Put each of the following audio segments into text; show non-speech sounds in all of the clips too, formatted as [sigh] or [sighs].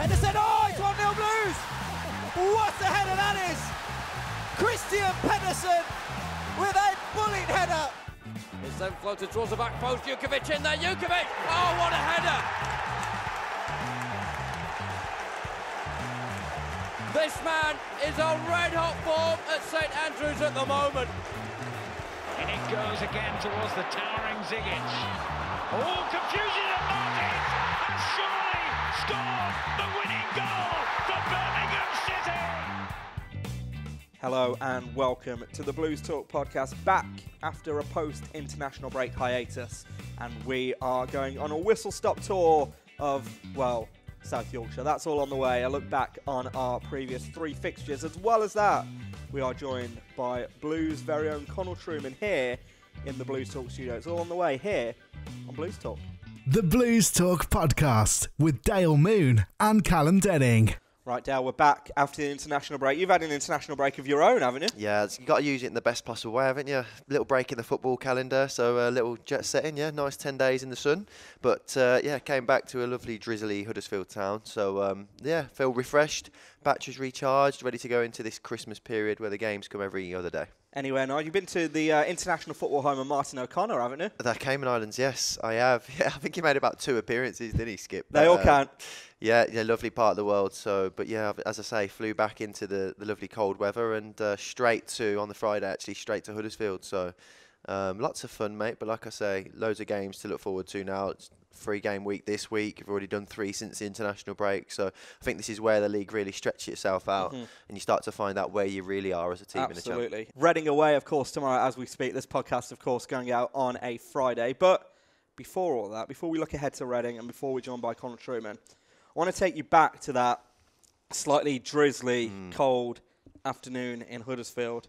Henderson, oh, it's 1 0 Blues! What a header that is! Kristian Pedersen with a bullet header. It's then floated towards the back post. Jutkiewicz in there. Jutkiewicz! Oh, what a header! This man is on red hot form at St Andrews at the moment. And it goes again towards the towering Zigic. Oh, confusion at Martins has surely the winning goal for Birmingham City. Hello and welcome to the Blues Talk podcast, back after a post international break hiatus. And we are going on a whistle stop tour of, well, South Yorkshire. That's all on the way. I look back on our previous three fixtures. As well as that, we are joined by Blues' very own Connal Trueman here in the Blues Talk studio. It's all on the way here on Blues Talk. The Blues Talk podcast with Dale Moon and Callum Denning. Right, Dale, we're back after the international break. You've had an international break of your own, haven't you? Yeah, you've got to use it in the best possible way, haven't you? Little break in the football calendar, so a little jet setting, yeah, nice 10 days in the sun. But uh, yeah, came back to a lovely drizzly Huddersfield town, so um, yeah, feel refreshed, batteries recharged, ready to go into this Christmas period where the games come every other day. Anywhere nice? You've been to the uh, international football home of Martin O'Connor, haven't you? The Cayman Islands, yes, I have. [laughs] Yeah, I think he made about two appearances, didn't he, Skip? They all uh, count. Yeah, yeah, lovely part of the world. So, but yeah, as I say, flew back into the, the lovely cold weather and uh, straight to on the Friday actually straight to Huddersfield. So, um, lots of fun, mate. But like I say, loads of games to look forward to now. It's three game week this week. We've already done three since the international break. So I think this is where the league really stretches itself out, Mhm. and you start to find out where you really are as a team in. Absolutely. Reading away, of course, tomorrow as we speak. This podcast, of course, going out on a Friday. But before all that, before we look ahead to Reading and before we're joined by Conor Trueman, I want to take you back to that slightly drizzly, Hmm. cold afternoon in Huddersfield.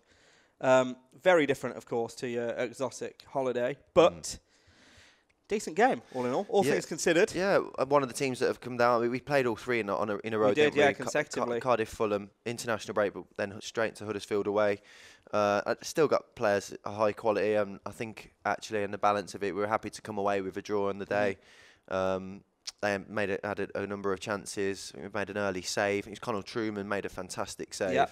Um, very different, of course, to your exotic holiday, but decent game, all in all, all. Yeah. things considered. Yeah, uh, one of the teams that have come down. We, we played all three in a, a, in a row. We did, yeah, we? Ca- consecutively. Cardiff, Fulham, international break, but then straight to Huddersfield away. Uh, still got players of high quality, and I think actually in the balance of it, we were happy to come away with a draw on the day. Um, they made a, had a, a number of chances. We made an early save. It was Connal Trueman made a fantastic save Yeah.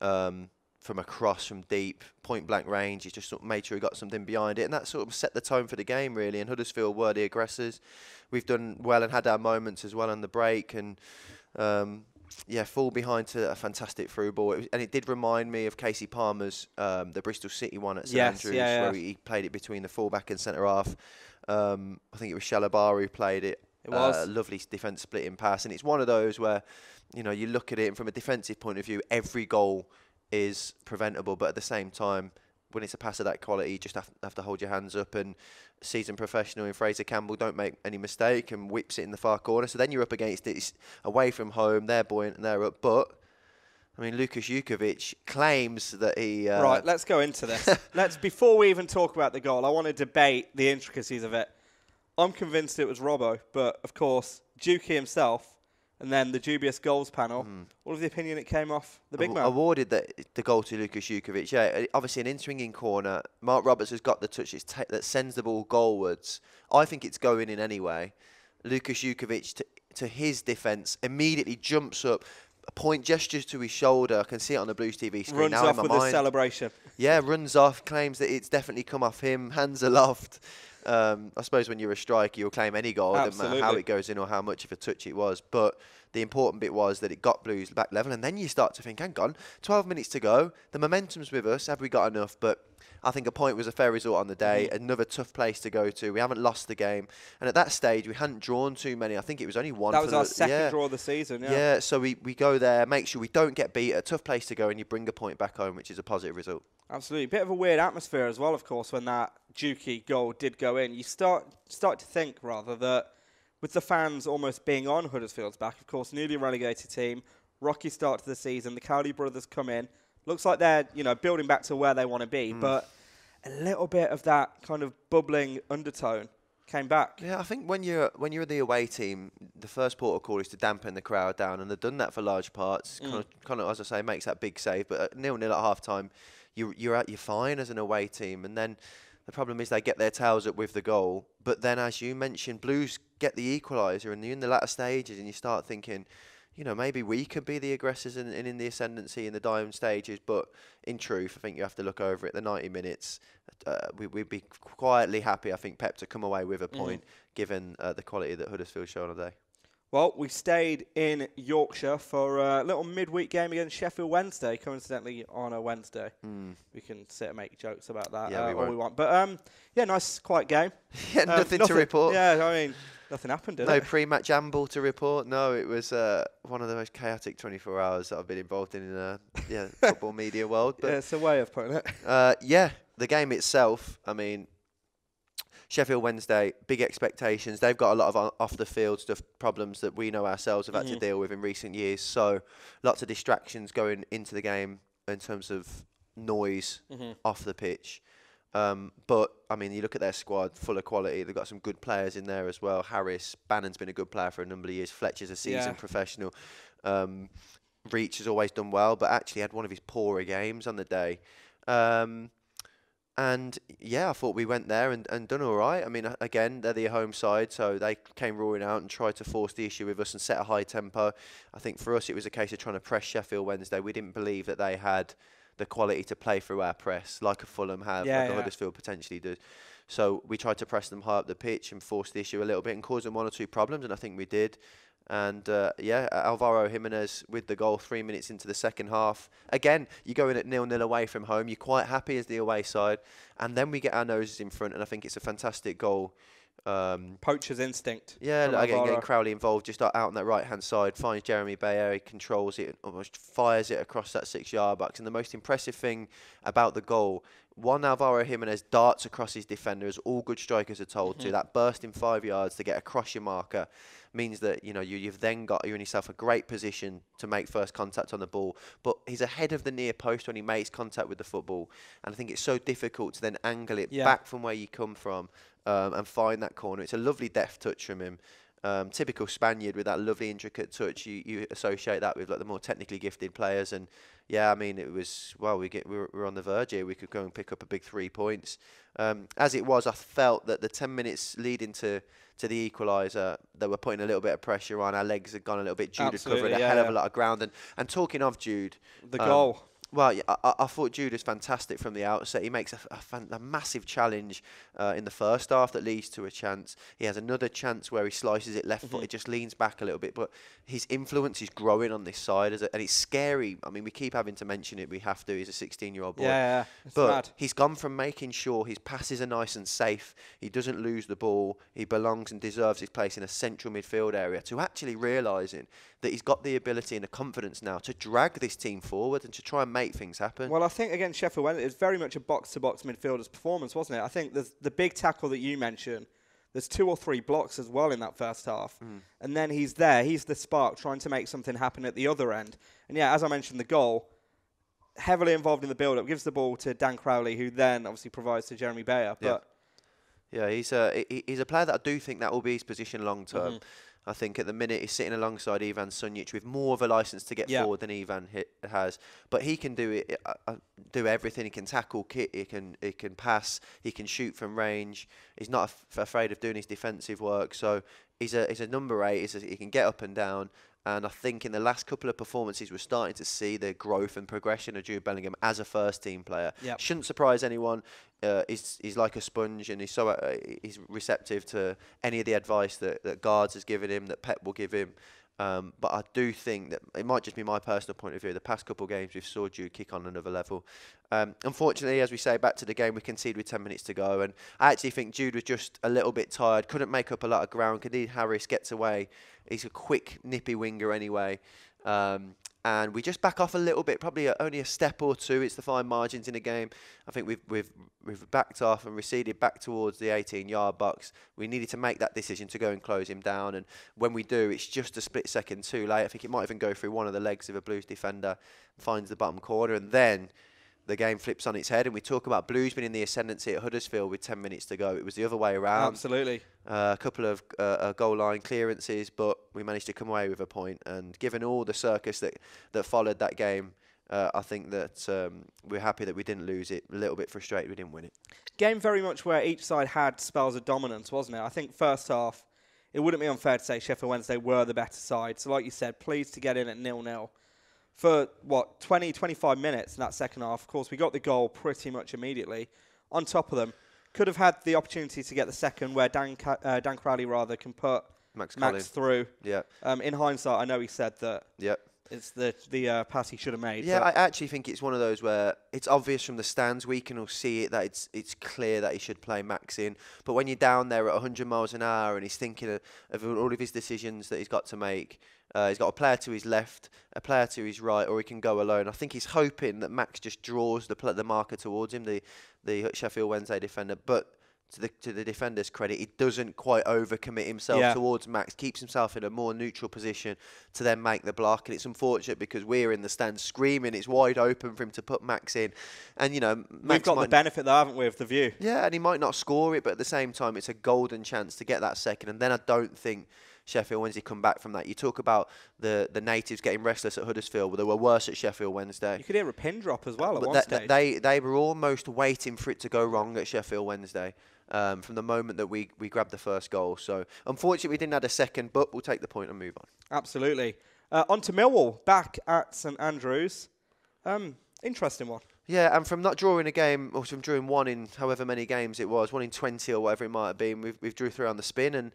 um, from across, from deep, point blank range. He just sort of made sure he got something behind it, and that sort of set the tone for the game really. And Huddersfield were the aggressors. We've done well and had our moments as well on the break, and um, yeah, fall behind to a fantastic through ball. It was, and it did remind me of Kasey Palmer's um, the Bristol City one at St Yes, Andrews, yeah, where yeah. he played it between the fullback and centre half. Um, I think it was Chalobah who played it. It was. Uh, lovely defence splitting pass, and it's one of those where you know you look at it and from a defensive point of view, every goal is preventable, but at the same time, when it's a pass of that quality, you just have, have to hold your hands up. And seasoned professional in Fraizer Campbell don't make any mistake and whips it in the far corner. So then you're up against it. It's away from home. They're buoyant and they're up, but. I mean, Lukas Jutkiewicz claims that he. Uh, Right, let's go into this. [laughs] let's before we even talk about the goal, I want to debate the intricacies of it. I'm convinced it was Robbo, but of course, Dukey himself, and then the dubious goals panel. What was the opinion it came off the big man? awarded the, the goal to Lukas Jutkiewicz. Yeah, uh, obviously an in-swinging corner. Mark Roberts has got the touch ta- that sends the ball goalwards. I think it's going in anyway. Lukas Jutkiewicz, to, to his defence, immediately jumps up, a point gestures to his shoulder. I can see it on the Blues TV screen Runs now off in my with a celebration. Yeah, runs off, claims that it's definitely come off him, hands aloft. Um, I suppose when you're a striker, you'll claim any goal, doesn't matter how it goes in or how much of a touch it was. But the important bit was that it got Blues back level, and then you start to think, hang on, 12 minutes to go, the momentum's with us, have we got enough? But I think a point was a fair result on the day, Mm-hmm. another tough place to go to. We haven't lost the game, and at that stage, we hadn't drawn too many. I think it was only one. That was the, our second yeah. draw of the season. Yeah. Yeah, so we, we go there, make sure we don't get beat, a tough place to go, and you bring a point back home, which is a positive result. Absolutely. Bit of a weird atmosphere as well, of course, when that Dukey goal did go in. You start start to think rather that with the fans almost being on Huddersfield's back, of course, newly relegated team, rocky start to the season, the Cowley brothers come in. Looks like they're, you know, building back to where they want to be, hmm. but a little bit of that kind of bubbling undertone came back. Yeah, I think when you're when you're the away team, the first port of call is to dampen the crowd down, and they've done that for large parts. Kind of, kind of, as I say, makes that big save. But nil nil at half time, you you're at you're fine as an away team, and then the problem is they get their tails up with the goal. But then, as you mentioned, Blues get the equaliser, and you're in the latter stages, and you start thinking. You know, maybe we could be the aggressors and, and in the ascendancy in the dying stages. But in truth, I think you have to look over it. The 90 minutes, uh, we, we'd be quietly happy, I think, Pep to come away with a point, given uh, the quality that Huddersfield showed today. Well, we stayed in Yorkshire for a little midweek game against Sheffield Wednesday, coincidentally on a Wednesday. We can sit and make jokes about that Yeah, uh, we all we want. But um, yeah, nice, quiet game. [laughs] yeah, Um, nothing, to report. Yeah, I mean, nothing happened, did No it? pre-match amble to report. No, it was uh, one of the most chaotic 24 hours that I've been involved in in the yeah, [laughs] football media world. But yeah, it's a way of putting it. [laughs] Uh, yeah, the game itself. I mean, Sheffield Wednesday, big expectations. They've got a lot of off the field stuff problems that we know ourselves have had to deal with in recent years. So, lots of distractions going into the game in terms of noise off the pitch. Um, but I mean, you look at their squad, full of quality. They've got some good players in there as well. Harris, Bannan's been a good player for a number of years. Fletcher's a seasoned Yeah. professional. Um, Reach has always done well, but actually had one of his poorer games on the day. Um, and yeah, I thought we went there and, and done all right. I mean, again, they're the home side, so they came roaring out and tried to force the issue with us and set a high tempo. I think for us, it was a case of trying to press Sheffield Wednesday. We didn't believe that they had the quality to play through our press, like a Fulham have, Yeah, like a. Huddersfield potentially does. So we tried to press them high up the pitch and force the issue a little bit and cause them one or two problems, and I think we did. And uh, yeah, Alvaro Gimenez with the goal three minutes into the second half. Again, you go in at nil nil away from home. You're quite happy as the away side, and then we get our noses in front, and I think it's a fantastic goal. Um, Poacher's instinct. yeah, like, again, getting Crowley involved just out on that right hand side, finds Jeremie Bela, he controls it, almost fires it across that six yard box. And the most impressive thing about the goal, one Alvaro Gimenez darts across his defender, as all good strikers are told Mm-hmm. to. That burst in five yards to get across your marker means that you know you, you've then got you in yourself a great position to make first contact on the ball. But he's ahead of the near post when he makes contact with the football, and I think it's so difficult to then angle it Yeah. back from where you come from um, and find that corner. It's a lovely deft touch from him. Um, typical Spaniard with that lovely intricate touch. You, you associate that with like the more technically gifted players, and yeah, I mean it was well. We get we were, we were on the verge here. We could go and pick up a big three points. Um, as it was, I felt that the ten minutes leading to to the equaliser, they were putting a little bit of pressure on. Our legs had gone a little bit. Jude had covered Absolutely, a yeah, hell of yeah. a lot of ground. And and talking of Jude, The um, goal. Well, yeah, I, I- thought Jude was fantastic from the outset. He makes a, a fan, a massive challenge uh, in the first half that leads to a chance. He has another chance where he slices it left Mm-hmm. foot. It just leans back a little bit, but his influence is growing on this side, as a, and it's scary. I mean, we keep having to mention it. We have to. He's a 16-year-old boy. Yeah, yeah, it's but mad. he's gone from making sure his passes are nice and safe, he doesn't lose the ball, he belongs and deserves his place in a central midfield area, to actually realising that he's got the ability and the confidence now to drag this team forward and to try and make things happen. Well, I think against Sheffield Wednesday, it was very much a box-to-box midfielder's performance, wasn't it? I think the big tackle that you mentioned. There's two or three blocks as well in that first half, and then he's there. He's the spark, trying to make something happen at the other end. And yeah, as I mentioned, the goal heavily involved in the build-up gives the ball to Dan Crowley, who then obviously provides to Jeremie Bela. But Yeah, he's a he's a player that I do think that will be his position long term. Mm-hmm. I think at the minute he's sitting alongside Ivan Sunjic with more of a license to get Yeah. forward than Ivan has, but he can do it, uh, uh, do everything. He can tackle, kick, he can he can pass, he can shoot from range. He's not af- afraid of doing his defensive work. So he's a he's a number eight. A, he can get up and down. And I think in the last couple of performances, we're starting to see the growth and progression of Jude Bellingham as a first team player. Yep. Shouldn't surprise anyone. Uh, he's, he's like a sponge and he's so uh, he's receptive to any of the advice that, that Guards has given him, that Pep will give him. Um, but I do think that it might just be my personal point of view. The past couple of games, we've saw Jude kick on another level. Um, unfortunately, as we say, back to the game, we conceded with 10 minutes to go. And I actually think Jude was just a little bit tired, couldn't make up a lot of ground. Khalid Harris gets away. He's a quick, nippy winger anyway. Um, and we just back off a little bit, probably a, only a step or two. It's the fine margins in a game. I think we've we've we've backed off and receded back towards the 18-yard box. We needed to make that decision to go and close him down, and when we do, it's just a split second too late. I think it might even go through one of the legs of a Blues defender, finds the bottom corner, and then the game flips on its head. And we talk about Blues being in the ascendancy at Huddersfield with 10 minutes to go. It was the other way around absolutely. Uh, a couple of uh, uh, goal line clearances, but we managed to come away with a point. And given all the circus that, that followed that game, uh, I think that um, we're happy that we didn't lose it. A little bit frustrated we didn't win it. game very much where each side had spells of dominance, wasn't it? I think first half, it wouldn't be unfair to say Sheffield Wednesday were the better side. So, like you said, pleased to get in at nil nil for what 20, 25 minutes in that second half. Of course, we got the goal pretty much immediately. On top of them, could have had the opportunity to get the second, where Dan Ca- uh, Dan Crowley rather can put Max Max through. Yeah, Um, in hindsight, I know he said that yeah. it's the the uh, pass he should have made. Yeah, I actually think it's one of those where it's obvious from the stands. We can all see it that it's it's clear that he should play Max in. But when you're down there at 100 miles an hour and he's thinking of, of all of his decisions that he's got to make, uh, he's got a player to his left, a player to his right, or he can go alone. I think he's hoping that Max just draws the the marker towards him, the the Sheffield Wednesday defender. But to the to the defender's credit, he doesn't quite overcommit himself Yeah. towards Max. Keeps himself in a more neutral position to then make the block. And it's unfortunate because we're in the stands screaming it's wide open for him to put Max in, and you know we've Max got the benefit, though, haven't we, of the view? yeah, and he might not score it, but at the same time, it's a golden chance to get that second. And then I don't think Sheffield Wednesday come back from that. You talk about the, the natives getting restless at Huddersfield, but they were worse at Sheffield Wednesday. You could hear a pin drop as well at But one that- stage. that they they were almost waiting for it to go wrong at Sheffield Wednesday. Um, from the moment that we, we grabbed the first goal. So, unfortunately, we didn't have a second, but we'll take the point and move on. Absolutely. Uh, on to Millwall, back at St Andrews. Um, interesting one. Yeah, and from not drawing a game, or from drawing one in however many games it was, one in 20 or whatever it might have been, we've, we've drew three on the spin. And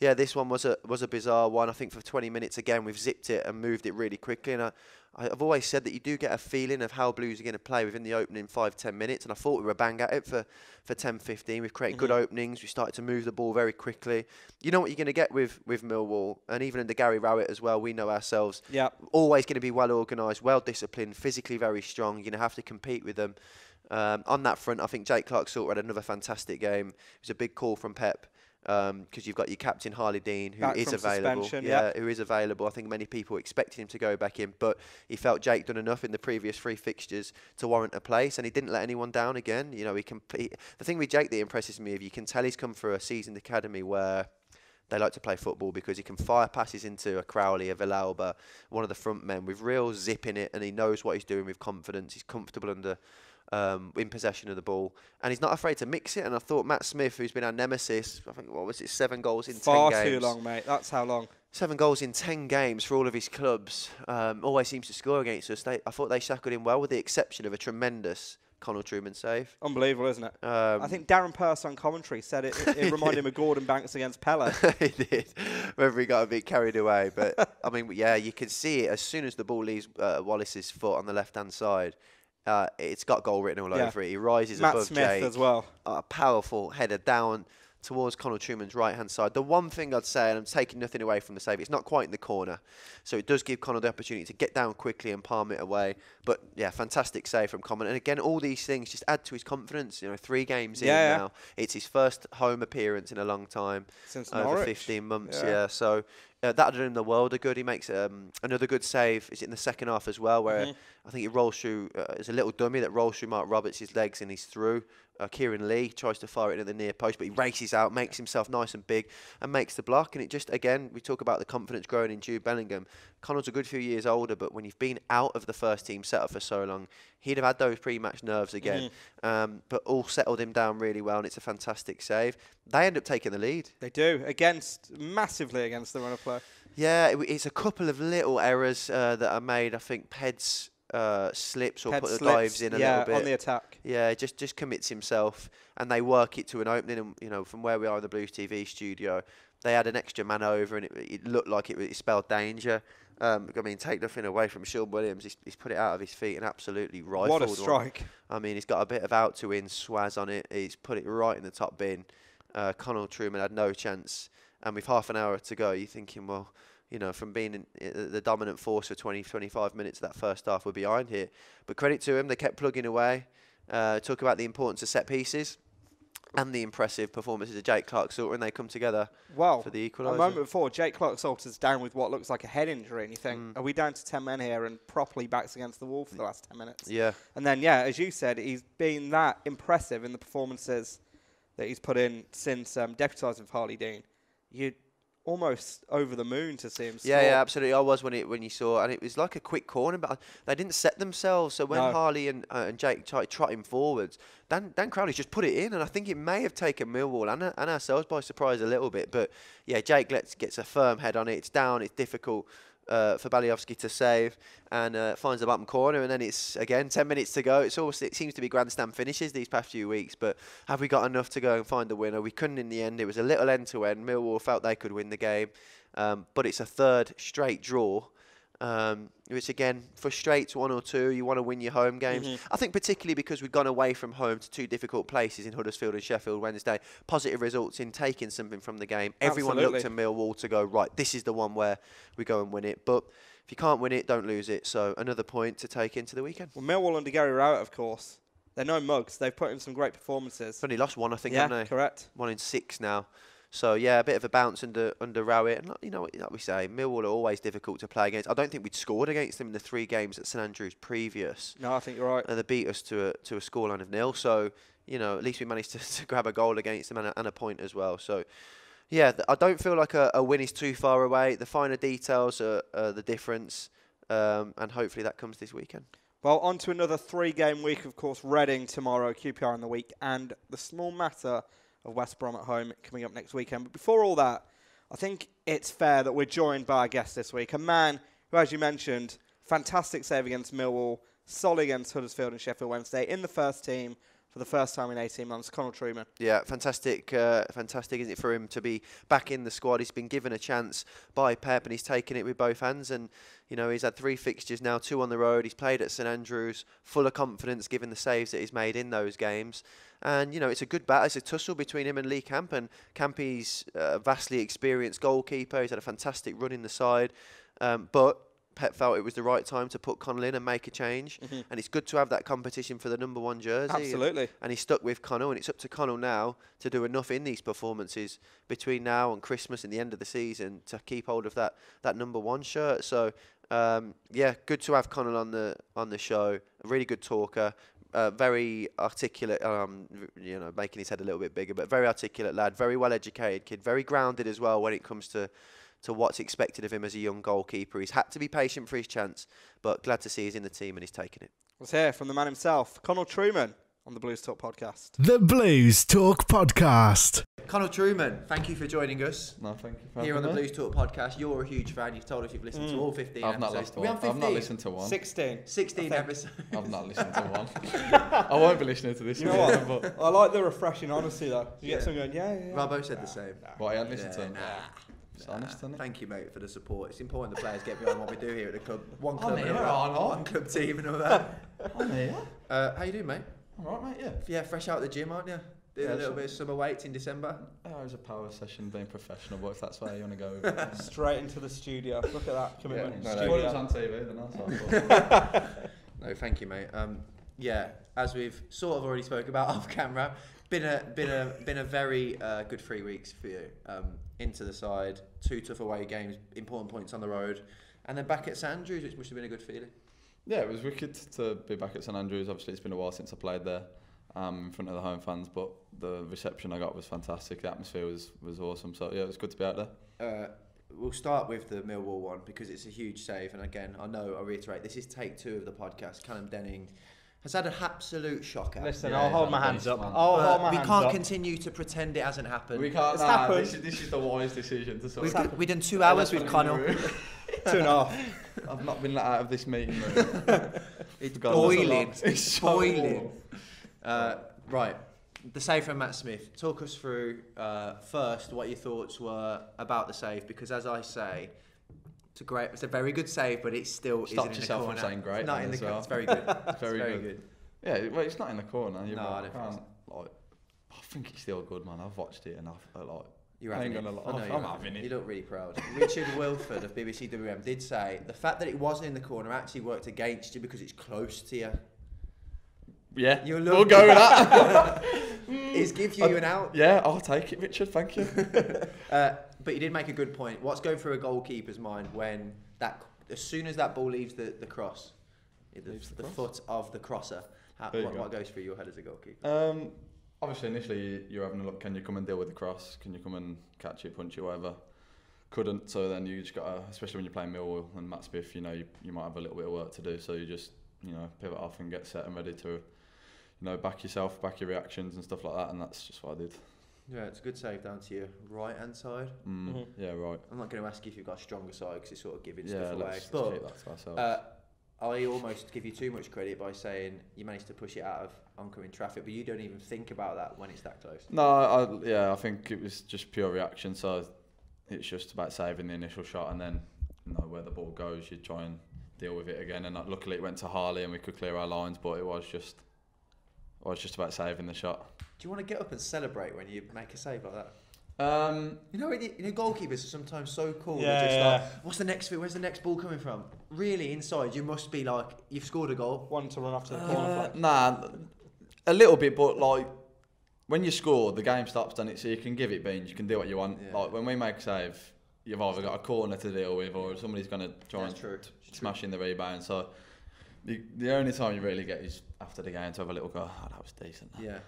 yeah, this one was a was a bizarre one. I think for 20 minutes again, we've zipped it and moved it really quickly. And I, I've always said that you do get a feeling of how Blues are going to play within the opening five, 10 minutes. And I thought we were bang at it for, for 10, 15. We've created good openings. We started to move the ball very quickly. You know what you're going to get with, with Millwall, and even under Gary Rowett as well. We know ourselves Yeah. always going to be well organised, well disciplined, physically very strong. You're going to have to compete with them. Um, on that front, I think Jake Clarke-Salter had another fantastic game. It was a big call from Pep Um, because you've got your captain Harlee Dean, who Back is available. yeah, yep. who is available. I think many people expected him to go back in, but he felt Jake done enough in the previous three fixtures to warrant a place, and he didn't let anyone down again. You know, he can. He, the thing with Jake that impresses me, if you can tell he's come through a seasoned academy where they like to play football because he can fire passes into a Crowley, a Villalba, one of the front men with real zip in it, and he knows what he's doing with confidence. He's comfortable under. Um, in possession of the ball, and he's not afraid to mix it. And I thought Matt Smith, who's been our nemesis, I think what was it, seven goals in Far ten games, too long, mate. That's how long. seven goals in ten games for all of his clubs. Um, always seems to score against us. They, I thought they shackled him well, with the exception of a tremendous Connal Trueman save. Unbelievable, isn't it? Um, I think Darren Purse on commentary said it, it, it [laughs] reminded him of Gordon Banks against Pele. [laughs] he did. Whether he got a bit carried away, but [laughs] I mean, yeah, you can see it as soon as the ball leaves uh, Wallace's foot on the left-hand side. Uh, it's got goal written all Yeah. over it. He rises Matt above Smith Jake. as well. A powerful header down towards Conor Trueman's right-hand side. The one thing I'd say, and I'm taking nothing away from the save, it's not quite in the corner, so it does give Conor the opportunity to get down quickly and palm it away. But yeah, fantastic save from Common. And again, all these things just add to his confidence. You know, three games Yeah, in yeah. now. It's his first home appearance in a long time Since over Norwich. 15 months. Yeah. Yeah, so uh, that did him the world of good. He makes um, another good save. Is it in the second half as well, where Mhm. I think he rolls through. Uh, it's a little dummy that rolls through Mark Roberts' legs and he's through. Uh, Kieran Lee tries to fire it into the near post, but he races out, makes himself nice and big, and makes the block. And it just again, we talk about the confidence growing in Jude Bellingham. Connal's a good few years older, but when you've been out of the first team setup for so long, he'd have had those pre-match nerves again. Um, but all settled him down really well, and it's a fantastic save. They end up taking the lead. They do against massively against the run of play. Yeah, it, it's a couple of little errors uh, that are made. I think Ped's uh, slips or Head put the slips, dives in a yeah, little bit. on the attack. Yeah, just just commits himself, and they work it to an opening. And you know, from where we are in the Blues TV studio, they had an extra man over, and it, it looked like it, it spelled danger. Um, I mean, take nothing away from Shaun Williams. He's, he's put it out of his feet and absolutely rifled What a one. strike! I mean, he's got a bit of out to in swaz on it. He's put it right in the top bin. Uh, Connal Trueman had no chance, and with half an hour to go, you're thinking, well, you know, from being in, the dominant force for 20, 25 minutes of that first half, we're behind here. But credit to him, they kept plugging away. Uh, talk about the importance of set pieces and the impressive performances of Jake Clarke-Salter, and they come together Well, for the equaliser. a moment before, Jake Clarke-Salter's down with what looks like a head injury, and you think, Mm. are we down to ten men here and properly backs against the wall for the last ten minutes? Yeah, And then, yeah, as you said, he's been that impressive in the performances that he's put in since um, deputising for Harlee Dean. You almost over the moon to see him. Yeah, score. yeah, absolutely. I was when it when you saw, and it was like a quick corner, but they didn't set themselves. So when No. Harlee and uh, and Jake tried trotting forwards, Dan Dan Crowley's just put it in, and I think it may have taken Millwall and and ourselves by surprise a little bit. But yeah, Jake gets gets a firm head on it. It's down. It's difficult. Uh, for Bialkowski to save and uh, finds the bottom corner and then it's again 10 minutes to go. It's always it seems to be grandstand finishes these past few weeks but have we got enough to go and find the winner? We couldn't in the end. It was a little end to end. Millwall felt they could win the game um, but it's a third straight draw, um, which again frustrates one or two. You want to win your home games. Mm-hmm. I think particularly because we've gone away from home to two difficult places in Huddersfield and Sheffield Wednesday. Positive results in taking something from the game. Everyone looked to Absolutely. Millwall to go right. This is the one where we go and win it. But if you can't win it, don't lose it. So another point to take into the weekend. Well, Millwall under Gary Rowett, of course. They're no mugs. They've put in some great performances. They've only lost one, I think, yeah, haven't they? correct. one in six now. So yeah, a bit of a bounce under under Rowett. And you know, like we say, Millwall are always difficult to play against. I don't think we'd scored against them in the three games at St Andrews previous, No, I think you're right. and they beat us to a to a scoreline of nil. So you know, at least we managed to, [laughs] to grab a goal against them and a, and a point as well. So. Yeah, th- I don't feel like a, a win is too far away. The finer details are, are the difference, um, and hopefully that comes this weekend. Well, on to another three-game week, of course. Reading tomorrow, QPR in the week, and the small matter of West Brom at home coming up next weekend. But before all that, I think it's fair that we're joined by our guest this week, a man who, as you mentioned, fantastic save against Millwall, solid against Huddersfield and Sheffield Wednesday, in the first team for the first time in 18 months, Connal Trueman. Yeah, fantastic, uh, fantastic, isn't it, for him to be back in the squad? He's been given a chance by Pep, and he's taken it with both hands. And you know, he's had three fixtures now, two on the road. He's played at St Andrews, full of confidence, given the saves that he's made in those games. And you know, it's a good battle. It's a tussle between him and Lee Camp. And Campy's a vastly experienced goalkeeper. He's had a fantastic run in the side, um, but. Pep felt it was the right time to put Connal in and make a change, and it's good to have that competition for the number one jersey. Absolutely. And he's stuck with Connal, and it's up to Connal now to do enough in these performances between now and Christmas and the end of the season to keep hold of that, that number one shirt. So um, yeah, good to have Connal on the on the show. A really good talker. Uh, very articulate, um, you know, making his head a little bit bigger, but very articulate lad, very well educated kid, very grounded as well when it comes to to what's expected of him as a young goalkeeper. He's had to be patient for his chance, but glad to see he's in the team and he's taken it. Let's hear from the man himself, Connal Trueman, on the Blues Talk podcast. The Blues Talk Podcast. Connal Trueman, thank you for joining us. No, thank you for Here on the me. Blues Talk podcast, you're a huge fan. You've told us you've listened to mm. all 15 I've not episodes. listened to We one. on I've not listened to one. 16. 16 I think. episodes. [laughs] I've not listened to one. [laughs] I won't be listening to this You know again, what? but I like the refreshing honesty, though. You Yeah. get someone going, yeah, yeah, yeah. Robbo said the same. what I hadn't listened Yeah, to. nah. It's honest, isn't it? Thank you, mate, for the support. It's important the players get behind what we do here at the club. One club, here, and all aren't that. I? one club team and all that. I'm here. uh, how you doing, mate? I'm All right, mate. Yeah. Yeah, fresh out of the gym, aren't you? Did Yeah, a little sure. bit of summer weights in December. Oh, it was a power session, being professional, but if that's where you want to go with [laughs] it. Straight into the studio. Look at that commitment. no, Studio. no, it was on TV, then I thought, [laughs] No, thank you, mate. Um, yeah, as we've sort of already spoke about [laughs] off camera, been a been a been a very uh, good three weeks for you. Um, into the side, two tough away games, important points on the road, and then back at St Andrews, which must have been a good feeling. Yeah, it was wicked to be back at St Andrews. Obviously, it's been a while since I played there um, in front of the home fans, but the reception I got was fantastic. The atmosphere was, was awesome. So, yeah, it was good to be out there. Uh, we'll start with the Millwall one because it's a huge save, and again, I know I reiterate this is take two of the podcast. Callum Denning has had an absolute shocker. Listen, Yeah, I'll hold my hands up. I'll But hold my we hands can't up. continue to pretend it hasn't happened. We can't. It's Nah, happened. this, is, this is the wise decision to sort We've, of. we've done two hours with Connal. Two and a half. [laughs] I've not been let out of this meeting room. [laughs] It's God, that's a boiling. lot. [laughs] It's so boiling. warm. Uh, right. The save from Matt Smith. Talk us through uh, first what your thoughts were about the save, because as I say, it's a great, it's a very good save, but it still Stopped isn't in yourself the from corner. saying great It's not in the corner. well. It's very good. [laughs] It's Very very good. good. Yeah, well, it's not in the corner. You're No, right. I don't think can't, like, I think it's still good, man. I've watched it and I've uh, like. You're I having it. gonna. I you're having it. You look really proud. Richard Wilford of BBC WM did say the fact that it wasn't in the corner actually worked against you because it's close to you. Yeah, You we'll go with that. [laughs] It's [laughs] give you an out. yeah, I'll take it, Richard. Thank you. Uh, but you did make a good point. What's going through a goalkeeper's mind when that, as soon as that ball leaves the, the cross, the, the the cross? foot of the crosser, how, what, go. what goes through your head as a goalkeeper? Um, obviously, initially you're having a look. Can you come and deal with the cross? Can you come and catch it, punch it, whatever? couldn't. So then you just got, to, especially when you're playing Millwall and Matt Smith, you know, you, you might have a little bit of work to do. So you just, you know, pivot off and get set and ready to, you know, back yourself, back your reactions and stuff like that. And that's just what I did. Yeah, it's a good save down to your right hand side. Mm, Mhm. Yeah, right. I'm not going to ask you if you've got a stronger side because it's sort of giving Yeah, stuff away. let's, let's But keep that to ourselves. uh, I almost give you too much credit by saying you managed to push it out of oncoming traffic, but you don't even think about that when it's that close. No, I, yeah, I think it was just pure reaction. So it's just about saving the initial shot, and then you know where the ball goes, you try and deal with it again. And uh, luckily, it went to Harlee, and we could clear our lines. But it was just, it was just about saving the shot. Do you want to get up and celebrate when you make a save like that? Um, You know, when you, you know, goalkeepers are sometimes so cool. Yeah, they're just yeah. like, "What's the next bit? Where's the next ball coming from?" Really, inside, you must be like, "You've scored a goal." One to run off to the corner uh, flag. nah, a little bit, but like when you score, the game stops, doesn't it? So you can give it beans, you can do what you want. Yeah. Like when we make a save, you've either got a corner to deal with, or somebody's going to try That's and true. smash in the rebound. So the the only time you really get is after the game to have a little go. Oh, that was decent. Yeah,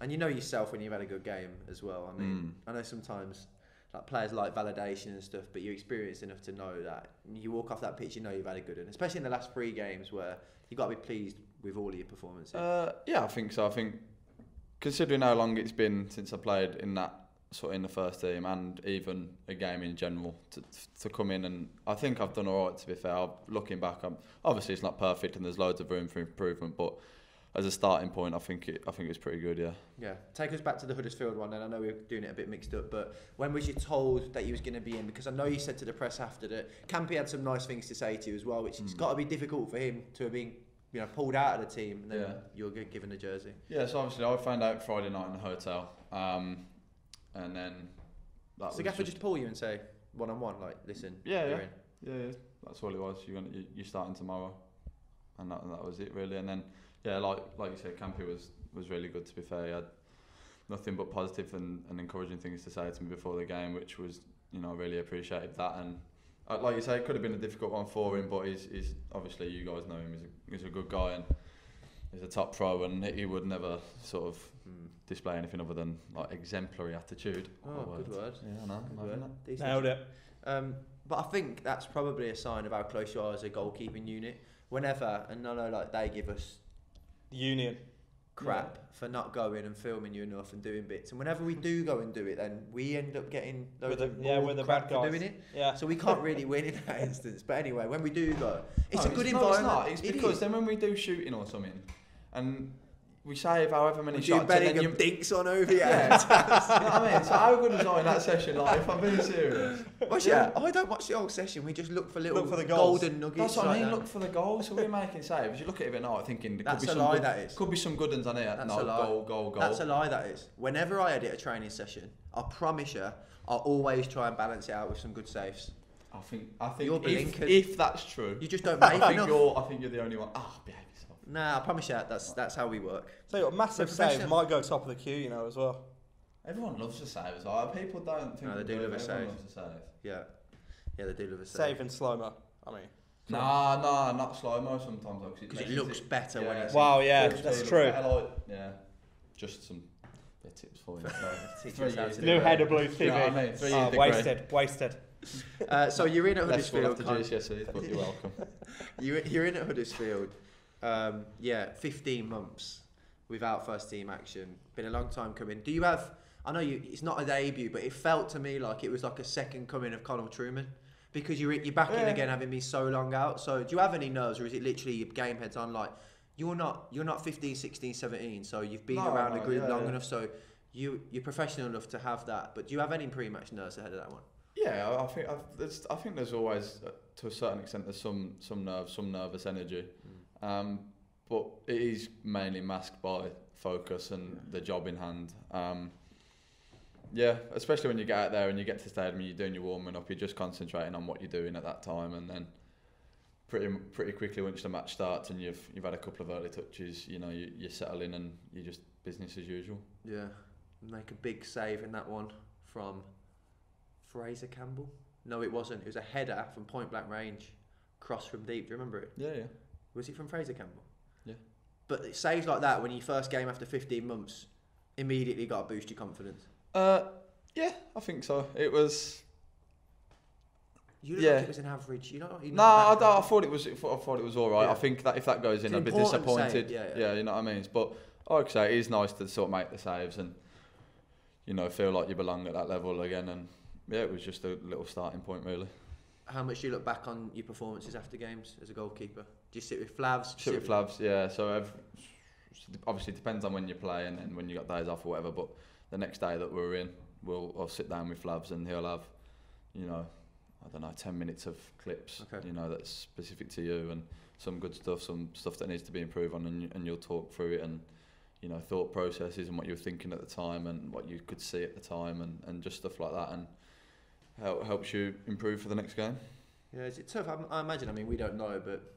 and you know yourself when you've had a good game as well. I mean, Mm. I know sometimes like players like validation and stuff, but you're experienced enough to know that you walk off that pitch, you know you've had a good one. Especially in the last three games where you've got to be pleased with all of your performances. Uh, yeah, I think so. I think considering how long it's been since I played in that sort of in the first team and even a game in general to to come in and I think I've done all right. To be fair, I'm, looking back, I'm obviously it's not perfect and there's loads of room for improvement, but as a starting point, I think it I think it's pretty good. Yeah. yeah, take us back to the Huddersfield one. And I know we're doing it a bit mixed up, but when was you told that you was going to be in? Because I know you said to the press after that Campy had some nice things to say to you as well, which it's Mm. got to be difficult for him to have been, you know, pulled out of the team and then Yeah. you're given a jersey. Yeah. So obviously I found out Friday night in the hotel, um, and then that So gaffer just pull you and say one on one, like, listen, Yeah, yeah. Yeah, yeah, that's all it was. You're gonna you, you're starting tomorrow, and that that was it really. And then yeah, like like you said, Campy was was really good. To be fair, he had nothing but positive and, and encouraging things to say to me before the game, which was you know I really appreciated that. And uh, like you say, it could have been a difficult one for him, but he's, he's obviously you guys know him. He's a, he's a good guy and he's a top pro, and he would never sort of Mm. display anything other than like exemplary attitude. Oh, What good word. Yeah, I know. Good word. that. Nailed it. Um, but I think that's probably a sign of how close you are as a goalkeeping unit. Whenever, and I know like they give us the Union. crap for not going and filming you enough and doing bits, and whenever we do go and do it, then we end up getting loads the- of yeah, more we're the crap bad for guys. doing it. Yeah. So we can't really win in that instance. But anyway, when we do go, it's No, a good no, environment. It's, not. it's It because is. then when we do shooting or something, and we save however many Jude shots, and then Bellingham you, dinks on over here. yeah. [laughs] I mean, so how good was I in that session? Like, if I'm being serious, Watch Yeah. it. I don't watch the whole session. We just look for little Look for the goals. golden nuggets. that's what I mean. that. Look for the goals. So we're making saves. You look at it at night, thinking there That's could a be some lie, good, that is. could be some good ones on here. That's no, a lie. goal, goal, goal. That's a lie. That is. Whenever I edit a training session, I promise you, I always try and balance it out with some good saves. I think. I think You're if, if that's true, You just don't [laughs] I make think enough. you're. I think you're the only one. Ah, behave yourself. Nah, I promise you, that's that's how we work. So a massive We're save professional. might go top of the queue, you know, as well. Everyone loves a save as well. People don't think No, they do do, love a everyone save. loves a save. Yeah, yeah, they do love a Save save. in slow mo. I mean. Nah, nah, not slow mo sometimes though, Because it makes looks better when it's. Wow, yeah, Full that's speed, true. better light, yeah, just some bit tips for you. [laughs] Teach Three us how to do New it. header blue You TV. know what I mean? Three Oh, years degree. wasted, wasted. Uh, so you're in at Less school Huddersfield. after Con- GCSEs, but you're [laughs] welcome. you're, you're in at Huddersfield. Um, yeah, 15 months without first team action. Been a long time coming. Do you have? I know you. It's not a debut, but it felt to me like it was like a second coming of Conor Trueman. Because you're you're back in again, having been so long out. So do you have any nerves, or is it literally your game heads on? Like you're not you're not 15, 16, 17, so you've been No, around no, the group yeah, long yeah. enough. So you you're professional enough to have that. But do you have any pre-match nerves ahead of that one? Yeah, I- I think I've, there's, I think there's always, uh, to a certain extent, there's some some nerves, some nervous energy, um, but it is mainly masked by focus and the job in hand. Um, yeah, especially when you get out there and you get to the stadium and you're doing your warming up, you're just concentrating on what you're doing at that time, and then pretty pretty quickly once the match starts and you've you've had a couple of early touches, you know, you you settle in and you're just business as usual. Yeah, make a big save in that one from Fraizer Campbell. No, it wasn't. It was a header from point blank range, cross from deep. Do you remember it? Yeah, yeah. Was it from Fraizer Campbell? Yeah. But it saves like that when you first game after 15 months, immediately got to boost your confidence. Uh, yeah, I think so. It was. You look Yeah. like it was an average. You know. You No, I, I thought it was. I thought it was all right. Yeah. I think that if that goes in, I'd be disappointed. save, yeah, yeah. you know what I mean. But like I say, it is nice to sort of make the saves and you know feel like you belong at that level again. And yeah, it was just a little starting point really. How much do you look back on your performances after games as a goalkeeper? Do you sit with Flavs? You Sit with Flavs, yeah. So ev- obviously it depends on when you play and, and when you got days off or whatever. But the next day that we're in, we'll I'll sit down with Flavs and he'll have, you know, I don't know, ten minutes of clips, Okay. you know, that's specific to you and some good stuff, some stuff that needs to be improved on, and, and you'll talk through it and. You know, thought processes and what you were thinking at the time, and what you could see at the time, and, and just stuff like that, and help, helps you improve for the next game. Yeah, is it tough? I, I imagine. I mean, we don't know, but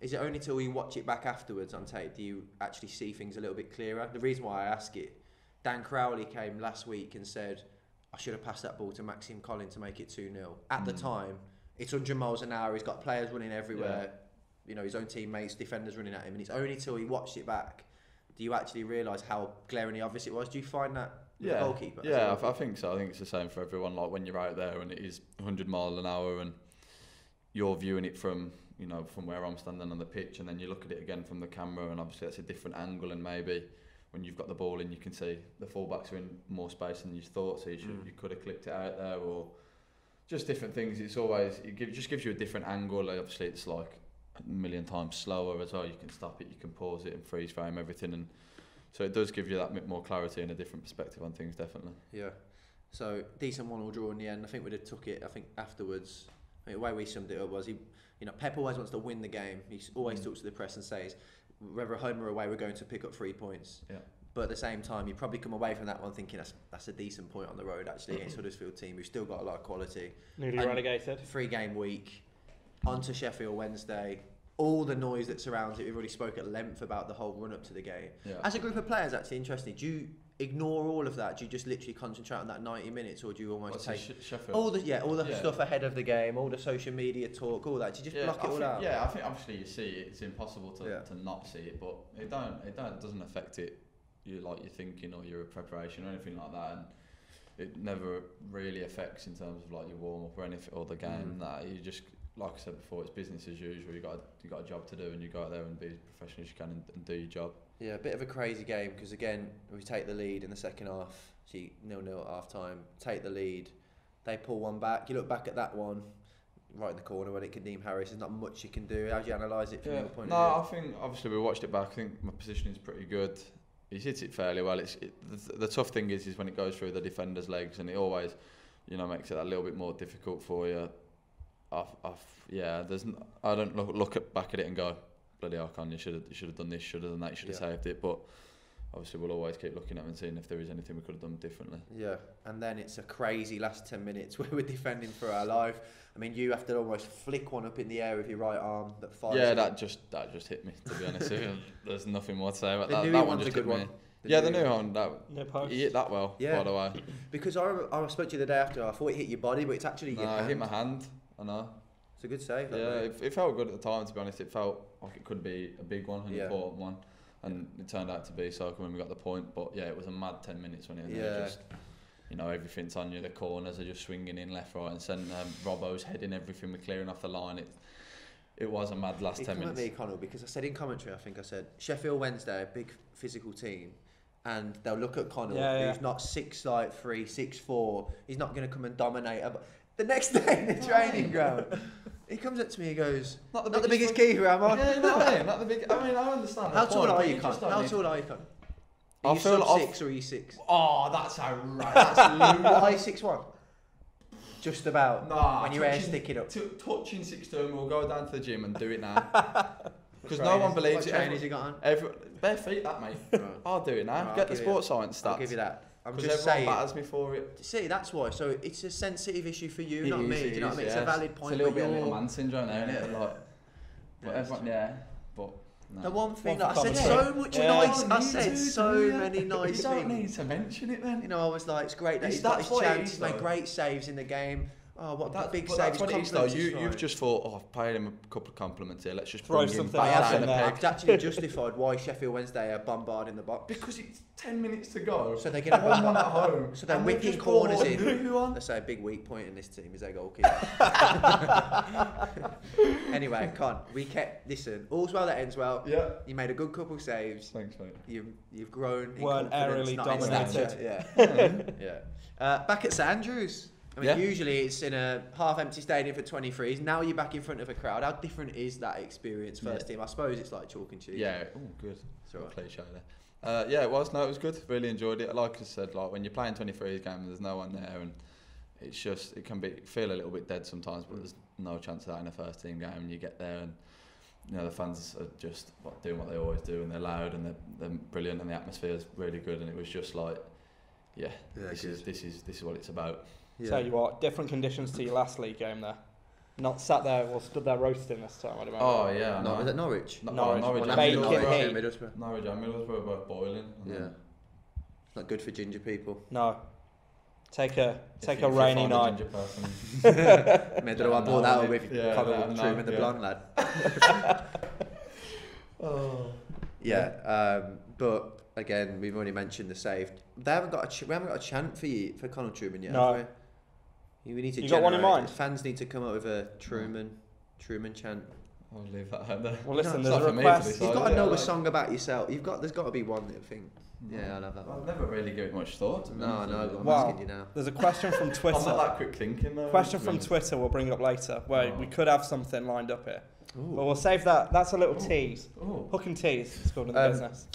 is it only till we watch it back afterwards on tape do you actually see things a little bit clearer? The reason why I ask it, Dan Crowley came last week and said, "I should have passed that ball to Maxime Colin to make it two 0 At the Mm. time, it's 100 miles an hour. He's got players running everywhere. You know, his own teammates, defenders running at him, and it's only till he watched it back do you actually realise how glaringly obvious it was. Do you find that yeah, the goalkeeper? Yeah, I, I think so. I think it's the same for everyone. Like when you're out there and it is 100 mile an hour and you're viewing it from you know from where I'm standing on the pitch, and then you look at it again from the camera, and obviously that's a different angle, and maybe when you've got the ball in, you can see the fullbacks are in more space than you thought, so you should Mm. you could have clicked it out there or just different things. It's always it give, just gives you a different angle. Like, obviously, it's like a million times slower as well. You can stop it, you can pause it, and freeze frame everything, and so it does give you that bit more clarity and a different perspective on things, definitely. Yeah. So decent one all draw in the end. I think we'd have took it. I think afterwards, I mean, the way we summed it up was he, you know, Pep always wants to win the game. He always Mm. talks to the press and says, whether at home or away, we're going to pick up three points. Yeah. But at the same time, you probably come away from that one thinking that's that's a decent point on the road actually against Huddersfield team who've still got a lot of quality. Newly And- relegated. Three game week, on to Sheffield Wednesday. All the noise that surrounds it. We've already spoke at length about the whole run up to the game. Yeah. As a group of players, actually interesting. Do you ignore all of that? Do you just literally concentrate on that 90 minutes, or do you almost What's take Sh- all the yeah all the Yeah. stuff ahead of the game, all the social media talk, all that? Do you just yeah, block I it all think, out? Yeah, I think obviously you see it. It's impossible to, Yeah. to not see it, but it don't it don't doesn't affect it. You like your thinking or your preparation or anything like that, and it never really affects in terms of like your warm up or anything or the game. Mm. Nah, you just like I said before, it's business as usual. You got you got a job to do, and you go out there and be as professional as you can and, and do your job. Yeah, a bit of a crazy game because again we take the lead in the second half. See nil nil at half time. Take the lead. They pull one back. You look back at that one, right in the corner when it can Kadeem Harris. There's not much you can do. How do you analyse it from Yeah, your point no, of view? No, I think obviously we watched it back. I think my position is pretty good. He's hit it fairly well. It's it, the, the tough thing is is when it goes through the defender's legs, and it always, you know, makes it a little bit more difficult for you. I've, I've, yeah, there's n- I don't look look at, back at it and go, bloody hell, Con, you should have you should have done this, should have done that, you should have Yeah. saved it. But obviously we'll always keep looking at it and seeing if there is anything we could have done differently. Yeah, and then it's a crazy last ten minutes [laughs] where we're defending for our life. I mean, you have to almost flick one up in the air with your right arm that fires. yeah, it. that just that just hit me. To be honest, with you. [laughs] there's nothing more to say about The that. That one one's a just good hit me. one. The yeah, the new one that No post. he hit that well. Yeah. by the way. Because I, remember- I spoke to you the day after. I thought it hit your body, but it's actually No, your I hand. hit my hand. I know. It's a good save. that Yeah, it, it felt good at the time. To be honest, it felt like it could be a big one, an Yeah. important one, and it turned out to be. So when we got the point, but yeah, it was a mad ten minutes when it. Yeah. Just, you know, everything's on you. The corners are just swinging in left, right, and centre. Um, Robbo's heading everything. We're clearing off the line. It, it was a mad last He ten come at minutes. me, Connal, because I said in commentary, I think I said Sheffield Wednesday, a big physical team, and they'll look at Connal, Yeah, yeah. who's not six like three, six four. He's not going to come and dominate. a- The next day in the training ground, he comes up to me. He goes, Not "Not the biggest keeper, am I?" Yeah, you know what I mean. Not the big. I mean, I understand. How the tall point, are but you, just don't How need- tall are you, Connor? I Are you feel sub off- six or are you six? Oh, that's a right. That's What are you six one? Just about. Nah, when your hair's touching- sticking up. T- touching six stone, we'll go down to the gym and do it now. [laughs] Because no Trainers- one believes what it. trainers Every, you got on? every, bare feet, that mate. I'll do it now. Right, I'll Get the give you- sports science stats. I'll give you that. I'm just everyone saying. batters me for it. See, that's why. So it's a sensitive issue for you, It not is, me. it Do you know what I is, mean? It's yeah. a valid point. It's a little bit of you're- little man syndrome there, isn't it? Like, but Yeah, everyone, yeah. But no. The one thing that I said so much Yeah. nice. Oh, you I said so you? many [laughs] You nice don't things. need to mention it then. You know, I was like, it's great that he's got that's his what it chance. is, made though. great saves in the game. Oh, what That's, that big but save! that's what his it is though. You, is you've just thought, oh, I've paid him a couple of compliments here. Let's just Throw bring him something back else in there. peg. I've actually [laughs] justified why Sheffield Wednesday are bombarding the box. Because it's ten minutes to go. So they're gonna one one at home. So they're whipping corners in. who on? Let's say a big weak point in this team is their goalkeeper. [laughs] [laughs] anyway, Con, we kept listen. All's well that ends well. Yeah. You made a good couple of saves. Thanks, mate. You've you've grown. In Weren't confidence, aerially not dominated. stature. Yeah. yeah. Uh, back at St Andrews. I mean, Yeah. usually it's in a half-empty stadium for 23s. Now you're back in front of a crowd. How different is that experience? First team, I suppose it's like chalk and cheese. Yeah. Oh, good. It's all right. Cliche there. Uh, yeah, it was. No, it was good. Really enjoyed it. Like I said, like when you're playing 23s games, there's no one there, and it's just it can be feel a little bit dead sometimes. But there's no chance of that in a first team game. And you get there, and you know the fans are just what, doing what they always do, and they're loud and they're, they're brilliant, and the atmosphere is really good. And it was just like, yeah, Yeah, this is this is this is what it's about. Yeah. Tell you what, different conditions to your last league game there. Not sat there or stood there roasting this time, I'd imagine. Oh yeah, No, no, was it Norwich? No, Norwich. Norwich, Well, and Bacon Middlesbrough. heat. yeah, Middlesbrough. Norwich and Middlesbrough were both boiling. Yeah. It's not good for ginger people. No. Take a take you- a rainy night. ginger person- I don't I Yeah, brought that with yeah, Connal let with 'em Trueman know, the yeah. blonde lad. [laughs] [laughs] Oh. Yeah, um, but again, we've already mentioned the save. They haven't got a ch- we haven't got a chant for you for Connal Trueman yet. No. Have we? We need to. You got one in generate- mind? Fans need to come up with a Trueman, Trueman chant. I'll leave that out there. Well, listen, It's there's not a for me to request. decide. You've got to yeah, know a like- song about yourself. You've got. There's got to be one that I think. Yeah, I love have that I've never really given it much thought. to be No, honest no, with you. I'm Wow. asking you now. There's a question from [laughs] I'm Twitter. not that quick thinking though. Question from. Twitter we'll bring up later. Where we Oh. could have something lined up here. But we'll save that. That's a little Ooh. tease. Oh. Hook and tease. It's called in the Um, business.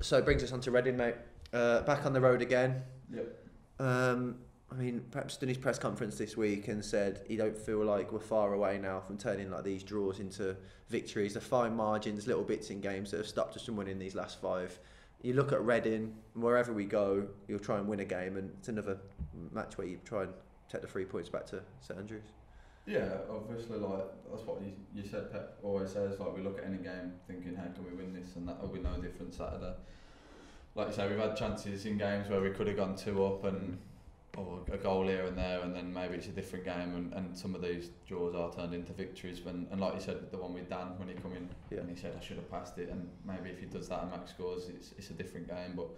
So it brings us on to Reading, mate. Uh, back on the road again. Yep. Um, I mean, perhaps done his press conference this week and said he don't feel like we're far away now from turning like these draws into victories. The fine margins, little bits in games that have stopped us from winning these last five. You look at Reading, wherever we go, you'll try and win a game, and it's another match where you try and take the three points back to St Andrews. Yeah, obviously, like that's what you, you said. Pep always says like we look at any game thinking how can we win this, and that will be no different Saturday. Like you say, we've had chances in games where we could have gone two up and or a goal here and there, and then maybe it's a different game, and, and some of these draws are turned into victories. When and like you said, the one with Dan when he come in Yeah. and he said I should have passed it, and maybe if he does that and Max scores, it's it's a different game. But